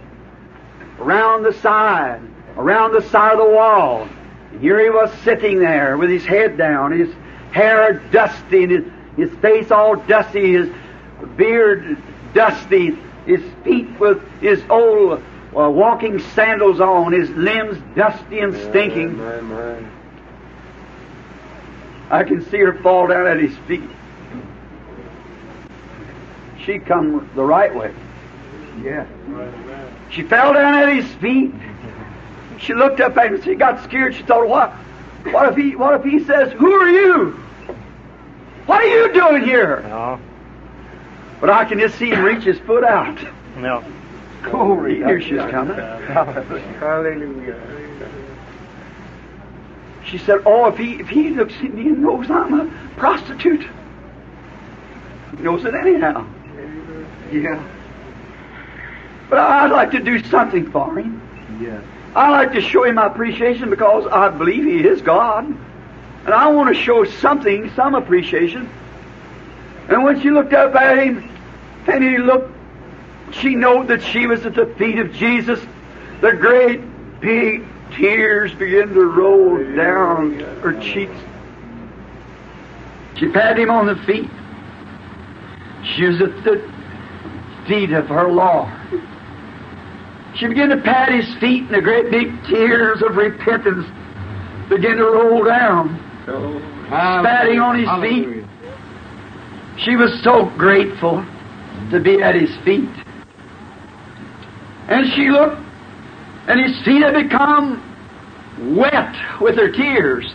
around the side, around the side of the wall. And here he was sitting there with his head down, his hair dusty, and his, his face all dusty, his beard dusty, his feet with his old uh, walking sandals on, his limbs dusty and stinking. I can see her fall down at his feet. She come the right way. Yeah. She fell down at his feet. She looked up at him. She got scared. She thought, "What? What if he? What if he says, Who are you? What are you doing here?" No. But I can just see him reach his foot out. No. Glory! Here she's coming. Hallelujah. She said, "Oh, if he if he looks at me and knows I'm a prostitute, he knows it anyhow." Yeah. But I'd like to do something for him. Yeah. I like to show him my appreciation because I believe he is God. And I want to show something, some appreciation. And when she looked up at him, and he looked, she knew that she was at the feet of Jesus. The great big tears began to roll down her cheeks. She patted him on the feet. She was at the feet of her Lord. She began to pat his feet, and the great big tears of repentance began to roll down. Patting on his feet. She was so grateful to be at his feet. And she looked, and his feet had become wet with her tears.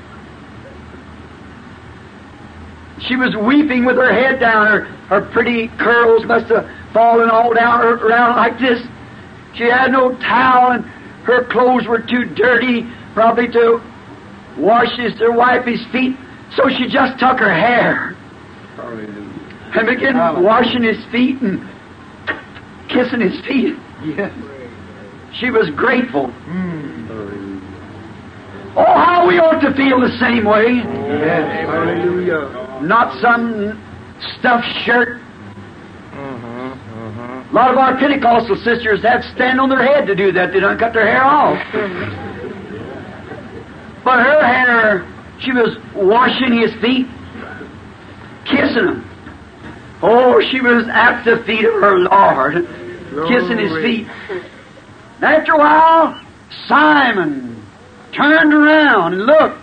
She was weeping with her head down. Her, her pretty curls must have fallen all down around like this. She had no towel, and her clothes were too dirty, probably to wash his, to wipe his feet. So she just took her hair and began washing his feet and kissing his feet. Yes. She was grateful. Mm. Oh, how we ought to feel the same way. Yes. Hallelujah. Not some stuffed shirt. A lot of our Pentecostal sisters have to stand on their head to do that. They don't cut their hair off. But her hair, she was washing his feet, kissing him. Oh, she was at the feet of her Lord, kissing his feet. And after a while, Simon turned around and looked.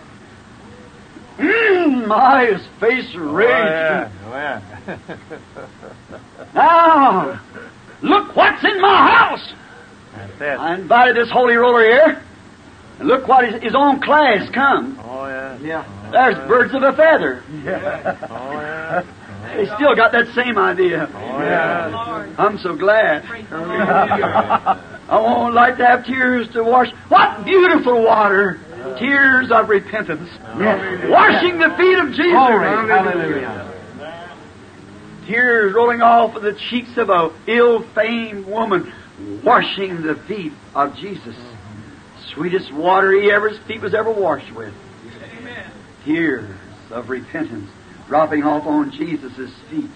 Mm, my, his face Oh, raged. yeah. Oh, yeah. Now, look what's in my house. That's it. I invited this holy roller here, and look what his, his own class come. Oh, yeah. Yeah. There's oh, birds of a feather. Yeah. Oh, yeah. They still got that same idea. Oh, yeah. I'm so glad. I won't like to have tears to wash. What beautiful water! Tears of repentance. Yes. Washing the feet of Jesus. Glory. Hallelujah. Tears rolling off of the cheeks of a ill-famed woman, washing the feet of Jesus. Sweetest water he ever his feet was ever washed with. Tears of repentance dropping off on Jesus' feet.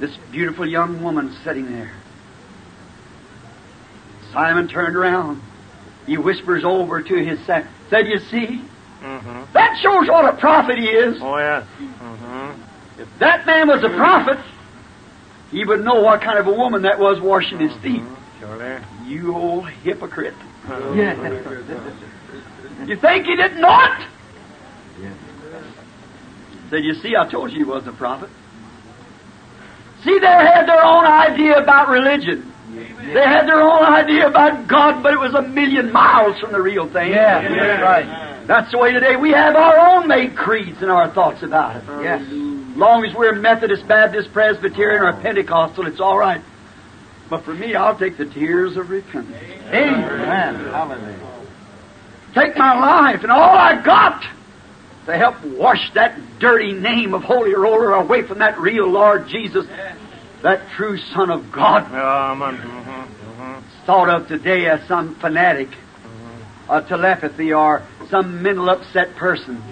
This beautiful young woman sitting there. Simon turned around. He whispers over to his son, said, You see, Mm-hmm. that shows what a prophet he is. Oh, yeah. If that man was a prophet, he would know what kind of a woman that was washing his feet. Uh-huh. Surely. You old hypocrite. Uh-huh. Yes. You think he didn't know it? Yes. Said, you see, I told you he wasn't a prophet. See, they had their own idea about religion. They had their own idea about God, but it was a million miles from the real thing. Yeah. That's right. That's the way today we have our own made creeds and our thoughts about it. Yes. Long as we're Methodist, Baptist, Presbyterian, or Pentecostal, it's all right. But for me, I'll take the tears of repentance. Amen. Hallelujah. Take my life and all I got to help wash that dirty name of Holy Roller away from that real Lord Jesus, that true Son of God, Yeah. Mm-hmm. Mm-hmm. thought of today as some fanatic, a telepathy, or some mental upset person.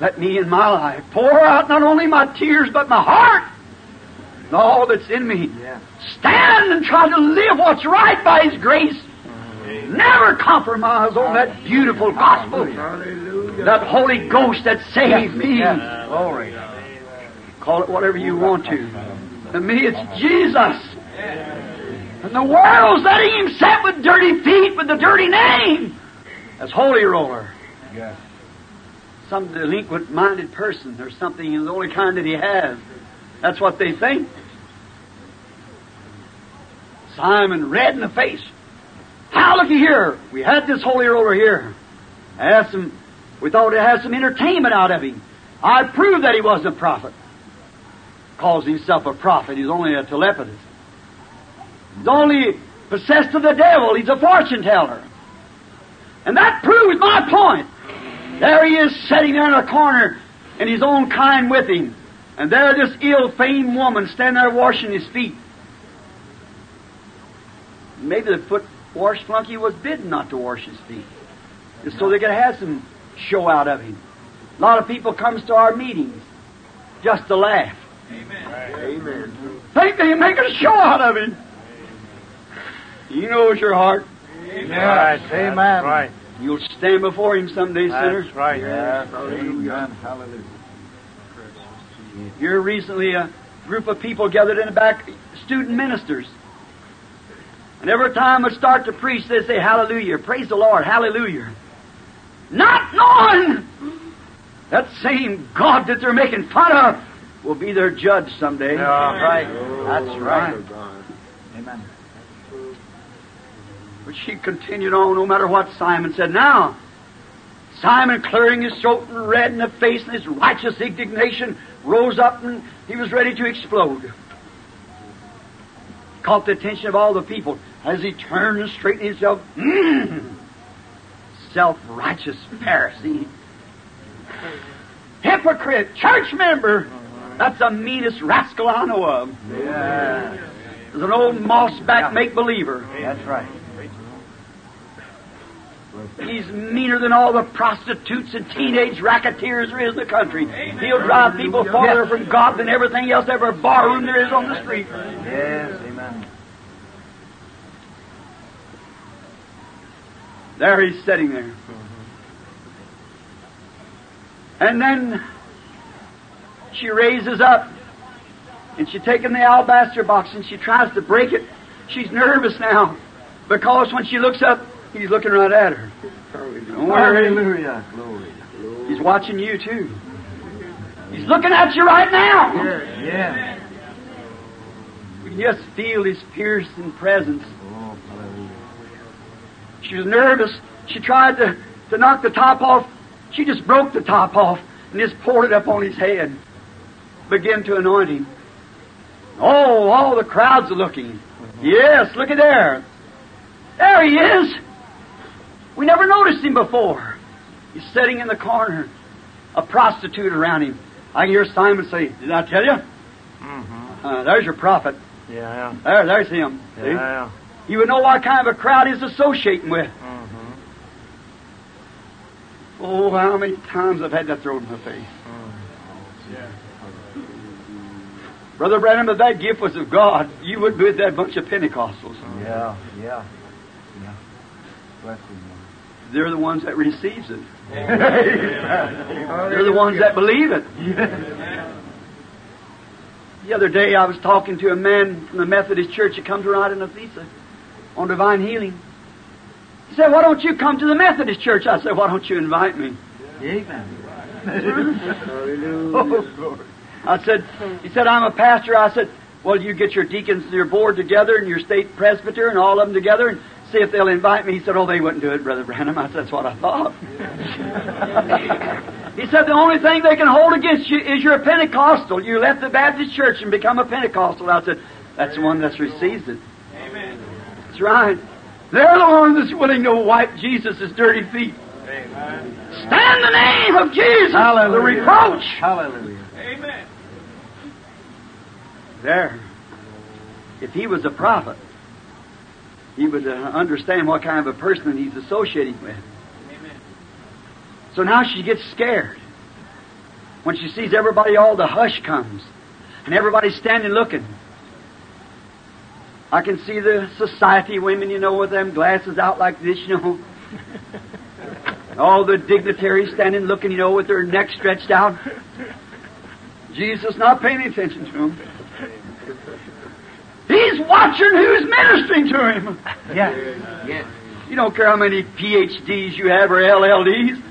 Let me in my life pour out not only my tears, but my heart and all that's in me. Yeah. Stand and try to live what's right by His grace. Never compromise on that beautiful gospel, Hallelujah. that Holy Ghost that saved me. Yes. Glory. Call it whatever you want to. To me, it's Jesus. And the world's letting him sit with dirty feet with the dirty name as Holy Roller. Yes. Some delinquent-minded person or something, is the only kind that he has. That's what they think. Simon, red in the face. How, looky here. We had this holy roller here. I asked him, we thought it had some entertainment out of him. I proved that he wasn't a prophet. Calls himself a prophet. He's only a telepathist. He's only possessed of the devil. He's a fortune teller. And that proves my point. There he is sitting there in a corner and his own kind with him. And there this ill-famed woman standing there washing his feet. Maybe the foot wash flunky was bidden not to wash his feet. Just so they could have some show out of him. A lot of people comes to our meetings just to laugh. Amen. Amen. Think they make a show out of him. He knows your heart. Yes. That's Amen. right. You'll stand before him someday, sinner. That's right. Yes. Amen. Hallelujah. Here recently, a group of people gathered in the back, student ministers. And every time I start to preach, they say, Hallelujah, praise the Lord, Hallelujah. Not knowing that same God that they're making fun of will be their judge someday. Yeah, right. That's right. Amen. But she continued on no matter what Simon said. Now, Simon, clearing his throat and red in the face, and his righteous indignation rose up and he was ready to explode. Caught the attention of all the people as he turned and straightened himself. Mm, Self righteous Pharisee. Hypocrite, church member. That's the meanest rascal I know of. Yeah. There's an old moss back make believer. That's right. He's meaner than all the prostitutes and teenage racketeers there is in the country. He'll drive people farther from God than everything else, every barroom there is on the street. Yes. Amen. There he's sitting there. Mm-hmm. And then she raises up and she taking the alabaster box and she tries to break it. She's nervous now because when she looks up, he's looking right at her. Don't worry. Hallelujah. Glory. He's watching you too. He's looking at you right now. Yeah. We can just feel his piercing presence. Oh. She was nervous. She tried to, to knock the top off. She just broke the top off and just poured it up on his head. Began to anoint him. Oh, all the crowds are looking. Uh-huh. Yes, look at there. There he is. We never noticed him before. He's sitting in the corner, a prostitute around him. I can hear Simon say, Did I tell you? Mm-hmm. Uh, there's your prophet. Yeah, yeah. There, there's him. yeah. See? Yeah. You would know what kind of a crowd he's associating with. Mm-hmm. Oh, how many times I've had that thrown in my face. Brother Branham, if that gift was of God, you would be with that bunch of Pentecostals. Yeah. Yeah. Yeah. Bless you. They're the ones that receives it. They're the ones that believe it. The other day I was talking to a man from the Methodist Church that comes right in Ephesus on divine healing. He said, Why don't you come to the Methodist Church? I said, Why don't you invite me? Amen. Oh. I said, he said, I'm a pastor. I said, well, you get your deacons and your board together and your state presbyter and all of them together and see if they'll invite me. He said, oh, they wouldn't do it, Brother Branham. I said, that's what I thought. he said, the only thing they can hold against you is you're a Pentecostal. You left the Baptist church and become a Pentecostal. I said, that's the one that's received it. Amen. That's right. They're the ones that's willing to wipe Jesus' dirty feet. Amen. Stand the name of Jesus. Hallelujah. The reproach. Hallelujah. Amen. There. If he was a prophet, he would uh, understand what kind of a person he's associating with. Amen. So now she gets scared. When she sees everybody, all the hush comes. And everybody's standing looking. I can see the society women, you know, with them glasses out like this, you know. all the dignitaries standing looking, you know, with their necks stretched out. Jesus not paying attention to them. He's watching who's ministering to him. Yes. Yes. You don't care how many PhDs you have or LLDs.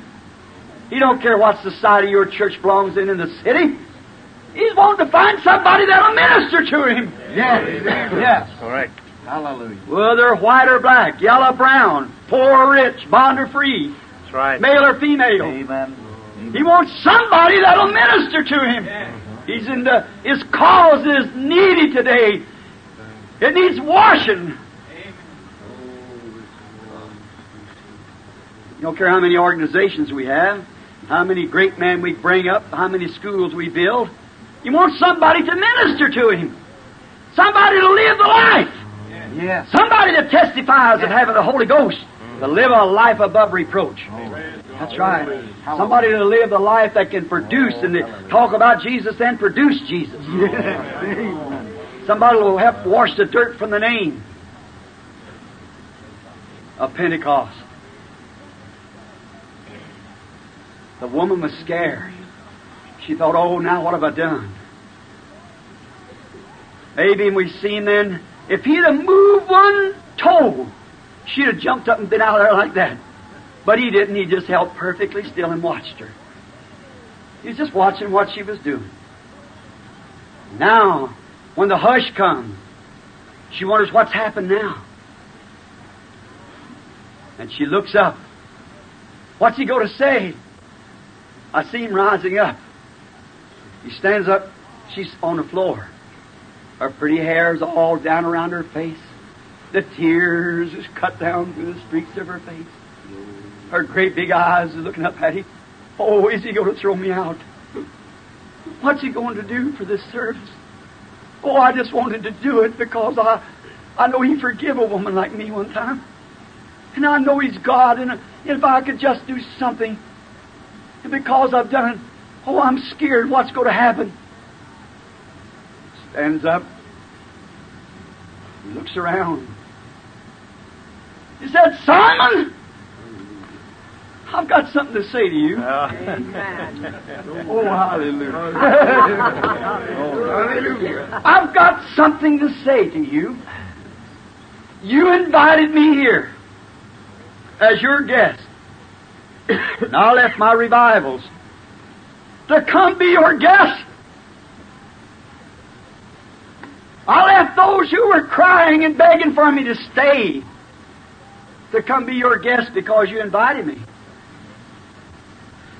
He don't care what society your church belongs in in the city. He's wanting to find somebody that'll minister to him. Yes. Yes. Correct. Hallelujah. Whether white or black, yellow, brown, poor or rich, bond or free, That's right. male or female. Amen. He wants somebody that'll minister to him. He's in the, his cause is needy today. It needs washing. You don't care how many organizations we have, how many great men we bring up, how many schools we build. You want somebody to minister to him. Somebody to live the life. Yes. Somebody that testifies of having the Holy Ghost. To live a life above reproach. That's right. Somebody to live the life that can produce and talk about Jesus and produce Jesus. Somebody will help wash the dirt from the name of Pentecost. The woman was scared. She thought, oh, now what have I done? Maybe we've seen then, if he'd have moved one toe, she'd have jumped up and been out there like that. But he didn't. He just held perfectly still and watched her. He was just watching what she was doing. Now, when the hush comes, she wonders what's happened now. And she looks up. What's he going to say? I see him rising up. He stands up. She's on the floor. Her pretty hair is all down around her face. The tears is cut down through the streaks of her face. Her great big eyes are looking up at him. Oh, is he going to throw me out? What's he going to do for this service? Oh, I just wanted to do it because I, I know he forgive a woman like me one time. And I know he's God, and if I could just do something, and because I've done it, oh, I'm scared what's going to happen. Stands up, looks around. He said, Simon, I've got something to say to you. Uh, oh, hallelujah. hallelujah. Oh, I've got something to say to you. You invited me here as your guest. and I left my revivals to come be your guest. I left those who were crying and begging for me to stay to come be your guest because you invited me.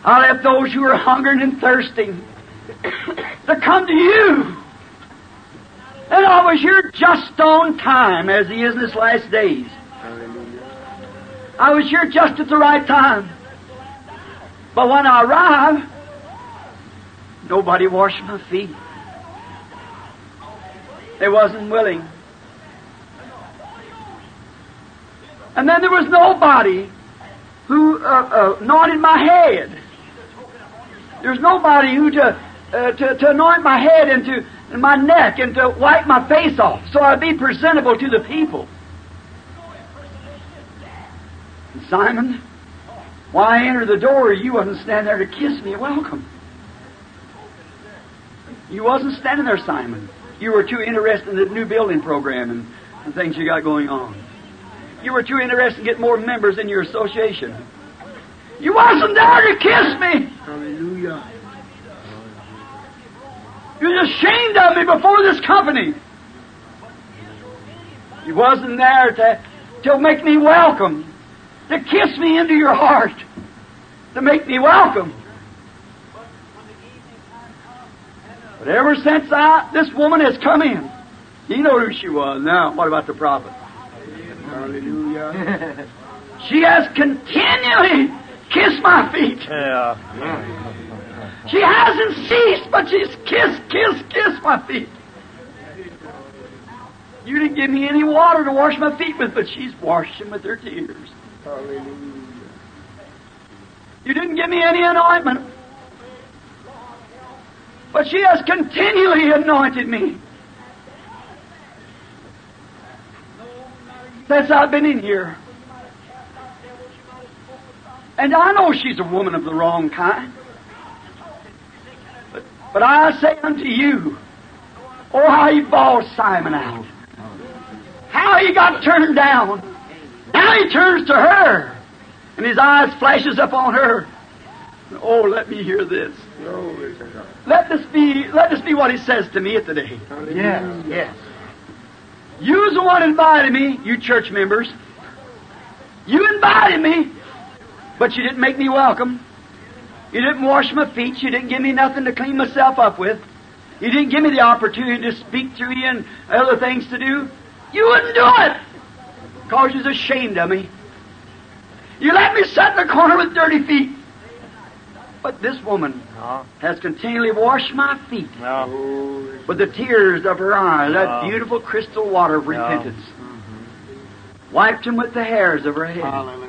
I left those who were hungering and thirsting to come to you. And I was here just on time, as he is in his last days. I was here just at the right time. But when I arrived, nobody washed my feet. They wasn't willing. And then there was nobody who uh, uh, anointed my head. There's nobody who to, uh, to, to anoint my head and to and my neck and to wipe my face off so I'd be presentable to the people. And Simon, why I entered the door, you wasn't standing there to kiss me welcome. You wasn't standing there, Simon. You were too interested in the new building program and, and things you got going on. You were too interested in getting more members in your association. You wasn't there to kiss me. Hallelujah. You was ashamed of me before this company. You wasn't there to, to make me welcome, to kiss me into your heart, to make me welcome. But ever since I, this woman has come in, you know who she was. Now, what about the prophet? Hallelujah. She has continually kissed my feet. Yeah. She hasn't ceased, but she's kissed, kissed, kissed my feet. You didn't give me any water to wash my feet with, but she's washed them with her tears. Hallelujah. You didn't give me any anointment, but she has continually anointed me. Since I've been in here. And I know she's a woman of the wrong kind. But, but I say unto you, oh, how he bawled Simon out. How he got turned down. Now he turns to her, and his eyes flashes up on her. Oh, let me hear this. Glory to God. Let this be let this be what he says to me today. Yes, yes. You was the one invited me, you church members. You invited me, but you didn't make me welcome. You didn't wash my feet. You didn't give me nothing to clean myself up with. You didn't give me the opportunity to speak through you and other things to do. You wouldn't do it because you're ashamed of me. You let me sit in the corner with dirty feet. But this woman No. has continually washed my feet No. With the tears of her eyes, that beautiful crystal water of repentance. Mm-hmm. Wiped them with the hairs of her head. Hallelujah.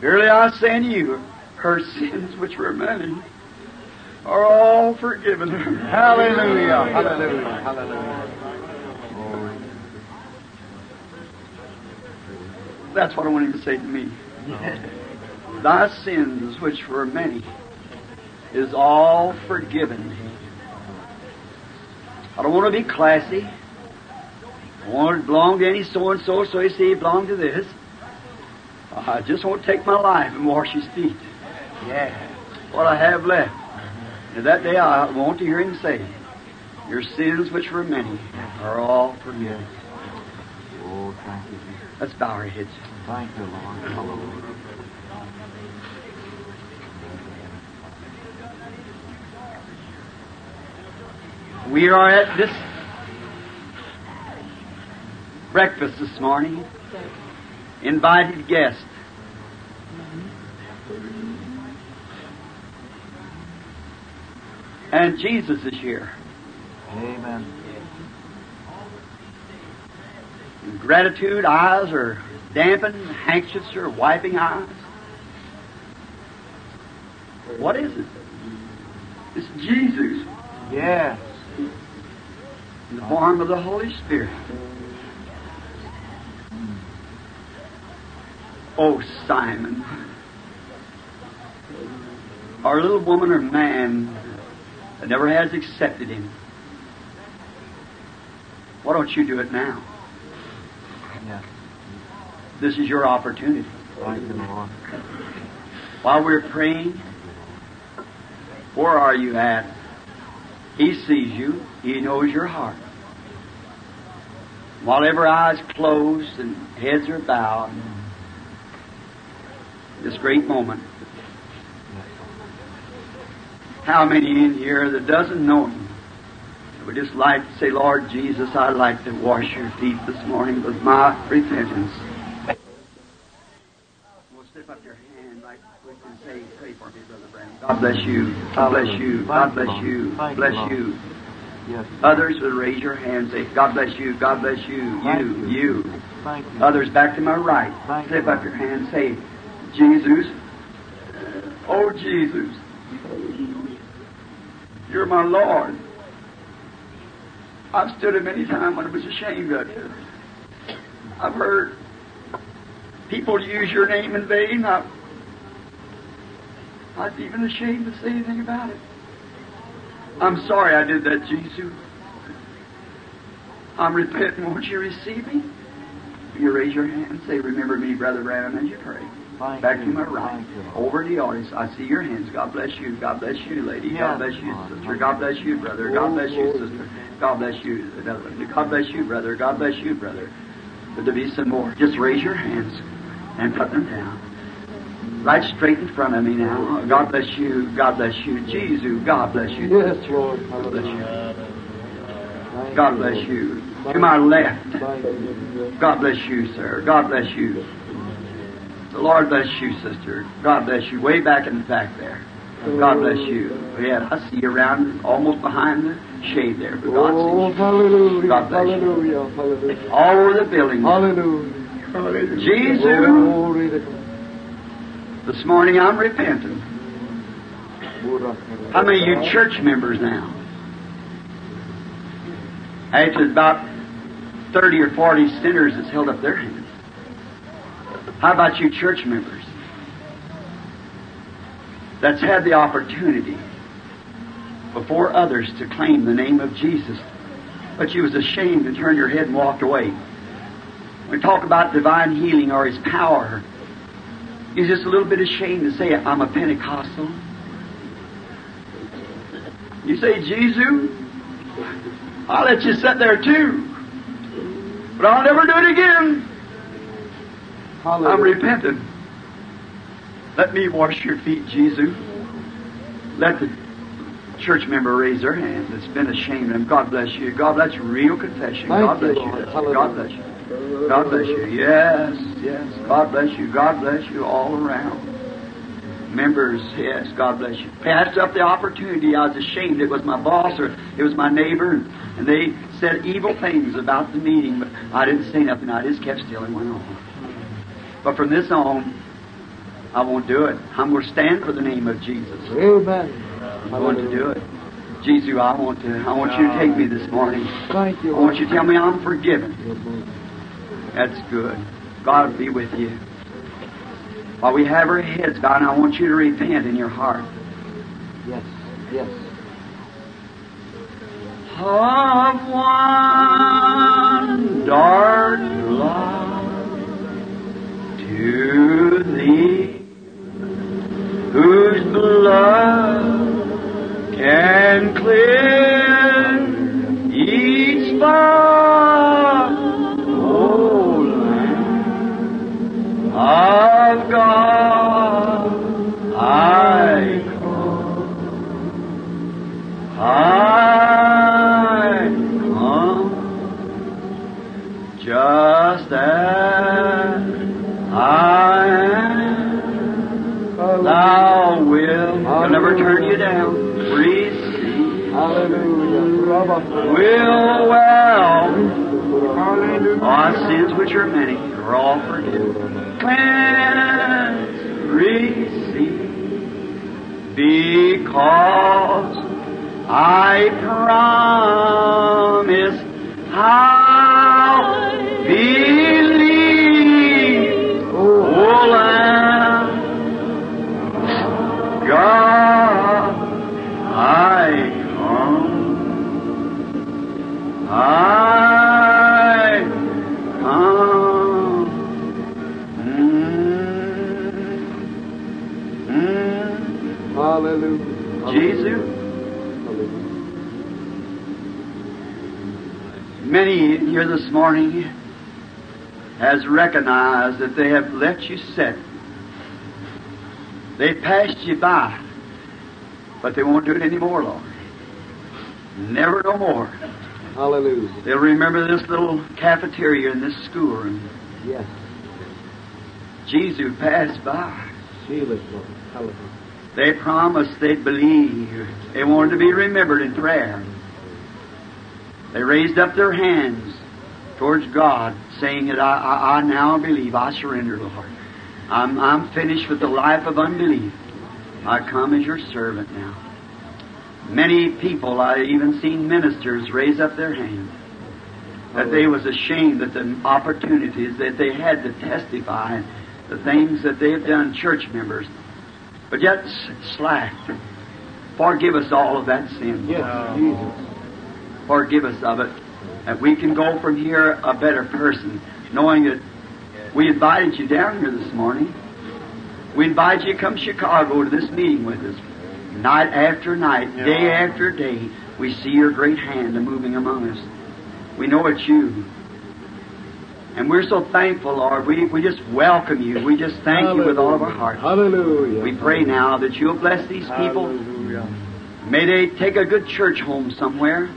Verily I say unto you, her sins which were many are all forgiven her. Hallelujah. Hallelujah. Hallelujah. That's what I want him to say to me. Thy sins which were many is all forgiven. I don't want to be classy. I want to belong to any so and so, so he say he belong to this. I just want to take my life and wash his feet. Yeah, what I have left. And that day I want to hear him say, Your sins, which were many, are all forgiven. Oh, thank you. Let's bow our heads. Thank you, Lord. Hallelujah. We are at this breakfast this morning. Invited guest. And Jesus is here. Amen. In gratitude, eyes are dampened, handkerchiefs are wiping eyes. What is it? It's Jesus Yes. in the form of the Holy Spirit. Oh, Simon. Our little woman or man that never has accepted him. Why don't you do it now? Yes. This is your opportunity. Thank you, Lord. While we're praying, where are you at? He sees you. He knows your heart. While every eye's closed and heads are bowed, this great moment. How many in here that doesn't know Him would just like to say, Lord Jesus, I'd like to wash your feet this morning with my repentance. We'll slip up your hand like we can say, pray for me, Brother Branham. God bless you. God bless you. God bless you. You, Bless you. Yes. Others would raise your hand say, God bless you. God bless you. You. you. You. Thank you. Others back to my right. Slip up your hand. Say, Jesus. Oh, Jesus. You're my Lord. I've stood it many times when I was ashamed of you. I've heard people use your name in vain. I, I'm even ashamed to say anything about it. I'm sorry I did that, Jesus. I'm repenting. Won't you receive me? You raise your hand and say, Remember me, Brother Branham, as you pray. Thank Back you. to my right. Over the audience. I see your hands. God bless you. God bless you, lady. God bless you, sister. God bless you, brother. God bless you, sister. God bless you. another one. God bless you, brother. God bless you, brother. But there be some more. Just raise your hands and put them down. Right straight in front of me now. God bless you. God bless you. Jesus, God bless you. Yes. Lord. God bless you. God bless you. To my left. God bless you, sir. God bless you. The Lord bless you, sister. God bless you. Way back in the back there. God bless you. Yeah, I see you around almost behind the shade there. But God Oh, hallelujah. God bless you. Hallelujah. Hallelujah. All over the building. Hallelujah. Jesus, Glory to God. this morning I'm repenting. How many of you church members now? Actually, about 30 or 40 sinners that's held up their hands. How about you church members? That's had the opportunity before others to claim the name of Jesus, but you was ashamed and turned your head and walked away. When we talk about divine healing or His power, you're just a little bit ashamed to say, I'm a Pentecostal. You say, Jesus, I'll let you sit there too. But I'll never do it again. I'm Hallelujah. repentant. Let me wash your feet, Jesus. Let the church member raise their hand that's been ashamed of them. God bless you. God, that's real confession. Thank God bless you. Lord. God bless you. God bless you. Yes, yes. God bless you. God bless you all around. Members, yes, God bless you. Passed up the opportunity. I was ashamed. It was my boss or it was my neighbor, and, and they said evil things about the meeting, but I didn't say nothing. I just kept still and went on. But from this on, I won't do it. I'm going to stand for the name of Jesus. Amen. I'm going to do it. Jesus, I want to. I want you to take me this morning. Thank you. I want you to tell me I'm forgiven. That's good. God be with you. While we have our heads, God, I want you to repent in your heart. Yes. Yes. Of one dark love to thee, whose blood can cleanse each spot, I. I come just as I. Thou wilt I'll never turn you down. Receive. Hallelujah. Will well. Our sins, which are many, are all forgiven. Cleanse, receive, because I promise I'll Many here this morning has recognized that they have let you sit. They passed you by, but they won't do it anymore, Lord. Never no more. Hallelujah. They'll remember this little cafeteria in this schoolroom. Yes. Jesus passed by. Seal it, Lord. Hallelujah. They promised they'd believe. They wanted to be remembered in prayer. They raised up their hands towards God, saying that I, I, I now believe. I surrender, Lord. I'm, I'm finished with the life of unbelief. I come as your servant now. Many people, I even seen ministers raise up their hands. That they was ashamed that the opportunities that they had to testify, the things that they have done, church members, but yet s- slacked. Forgive us all of that sin. Yes, Jesus. Forgive us of it. That we can go from here a better person, knowing that we invited you down here this morning. We invite you to come to Chicago to this meeting with us. Night after night, day after day, we see your great hand moving among us. We know it's you. And we're so thankful, Lord. We, we just welcome you. We just thank you with all of our hearts. Hallelujah. We pray now that you'll bless these people. Hallelujah. May they take a good church home somewhere.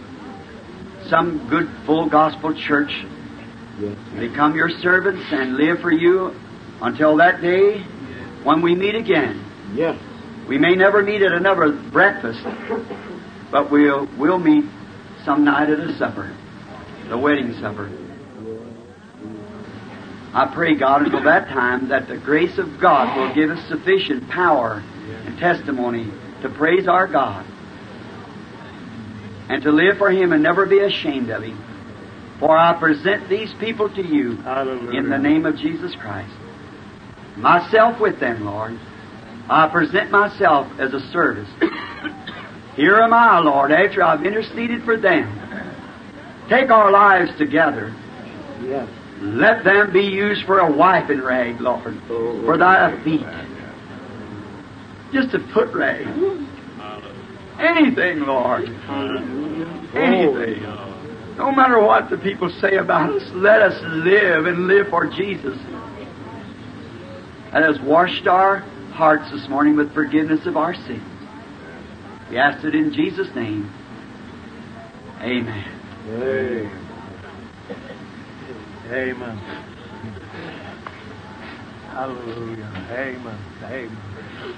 Some good full gospel church. Yes. Become your servants and live for you until that day when we meet again. Yes. We may never meet at another breakfast, but we'll we'll meet some night at a supper, the wedding supper. I pray, God, until that time that the grace of God will give us sufficient power and testimony to praise our God and to live for Him and never be ashamed of Him. For I present these people to you Hallelujah. in the name of Jesus Christ. Myself with them, Lord. I present myself as a service. Here am I, Lord, after I've interceded for them. Take our lives together. Yes. Let them be used for a wiping rag, Lord, for thy feet. Just a foot rag. Anything, Lord. Anything. No matter what the people say about us, let us live and live for Jesus. And has washed our hearts this morning with forgiveness of our sins. We ask it in Jesus' name. Amen. Amen. Amen. Hallelujah. Amen. Amen.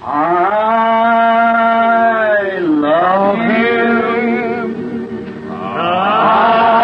I love Him. I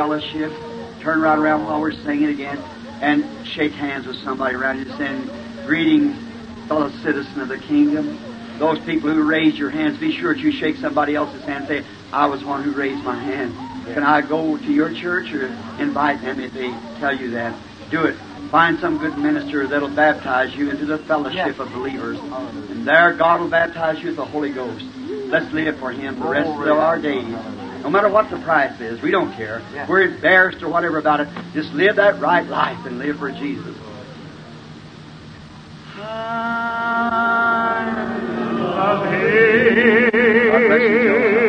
fellowship, turn right around while we're singing again and shake hands with somebody around you saying, Greetings, fellow citizen of the kingdom. Those people who raise your hands, be sure that you shake somebody else's hand and say, I was one who raised my hand. Can I go to your church or invite them if they tell you that? Do it. Find some good minister that'll baptize you into the fellowship of believers. And there God will baptize you with the Holy Ghost. Let's live for Him the rest of our days. No matter what the price is, we don't care. We're embarrassed or whatever about it. Just live that right life and live for Jesus. Love God bless you, him.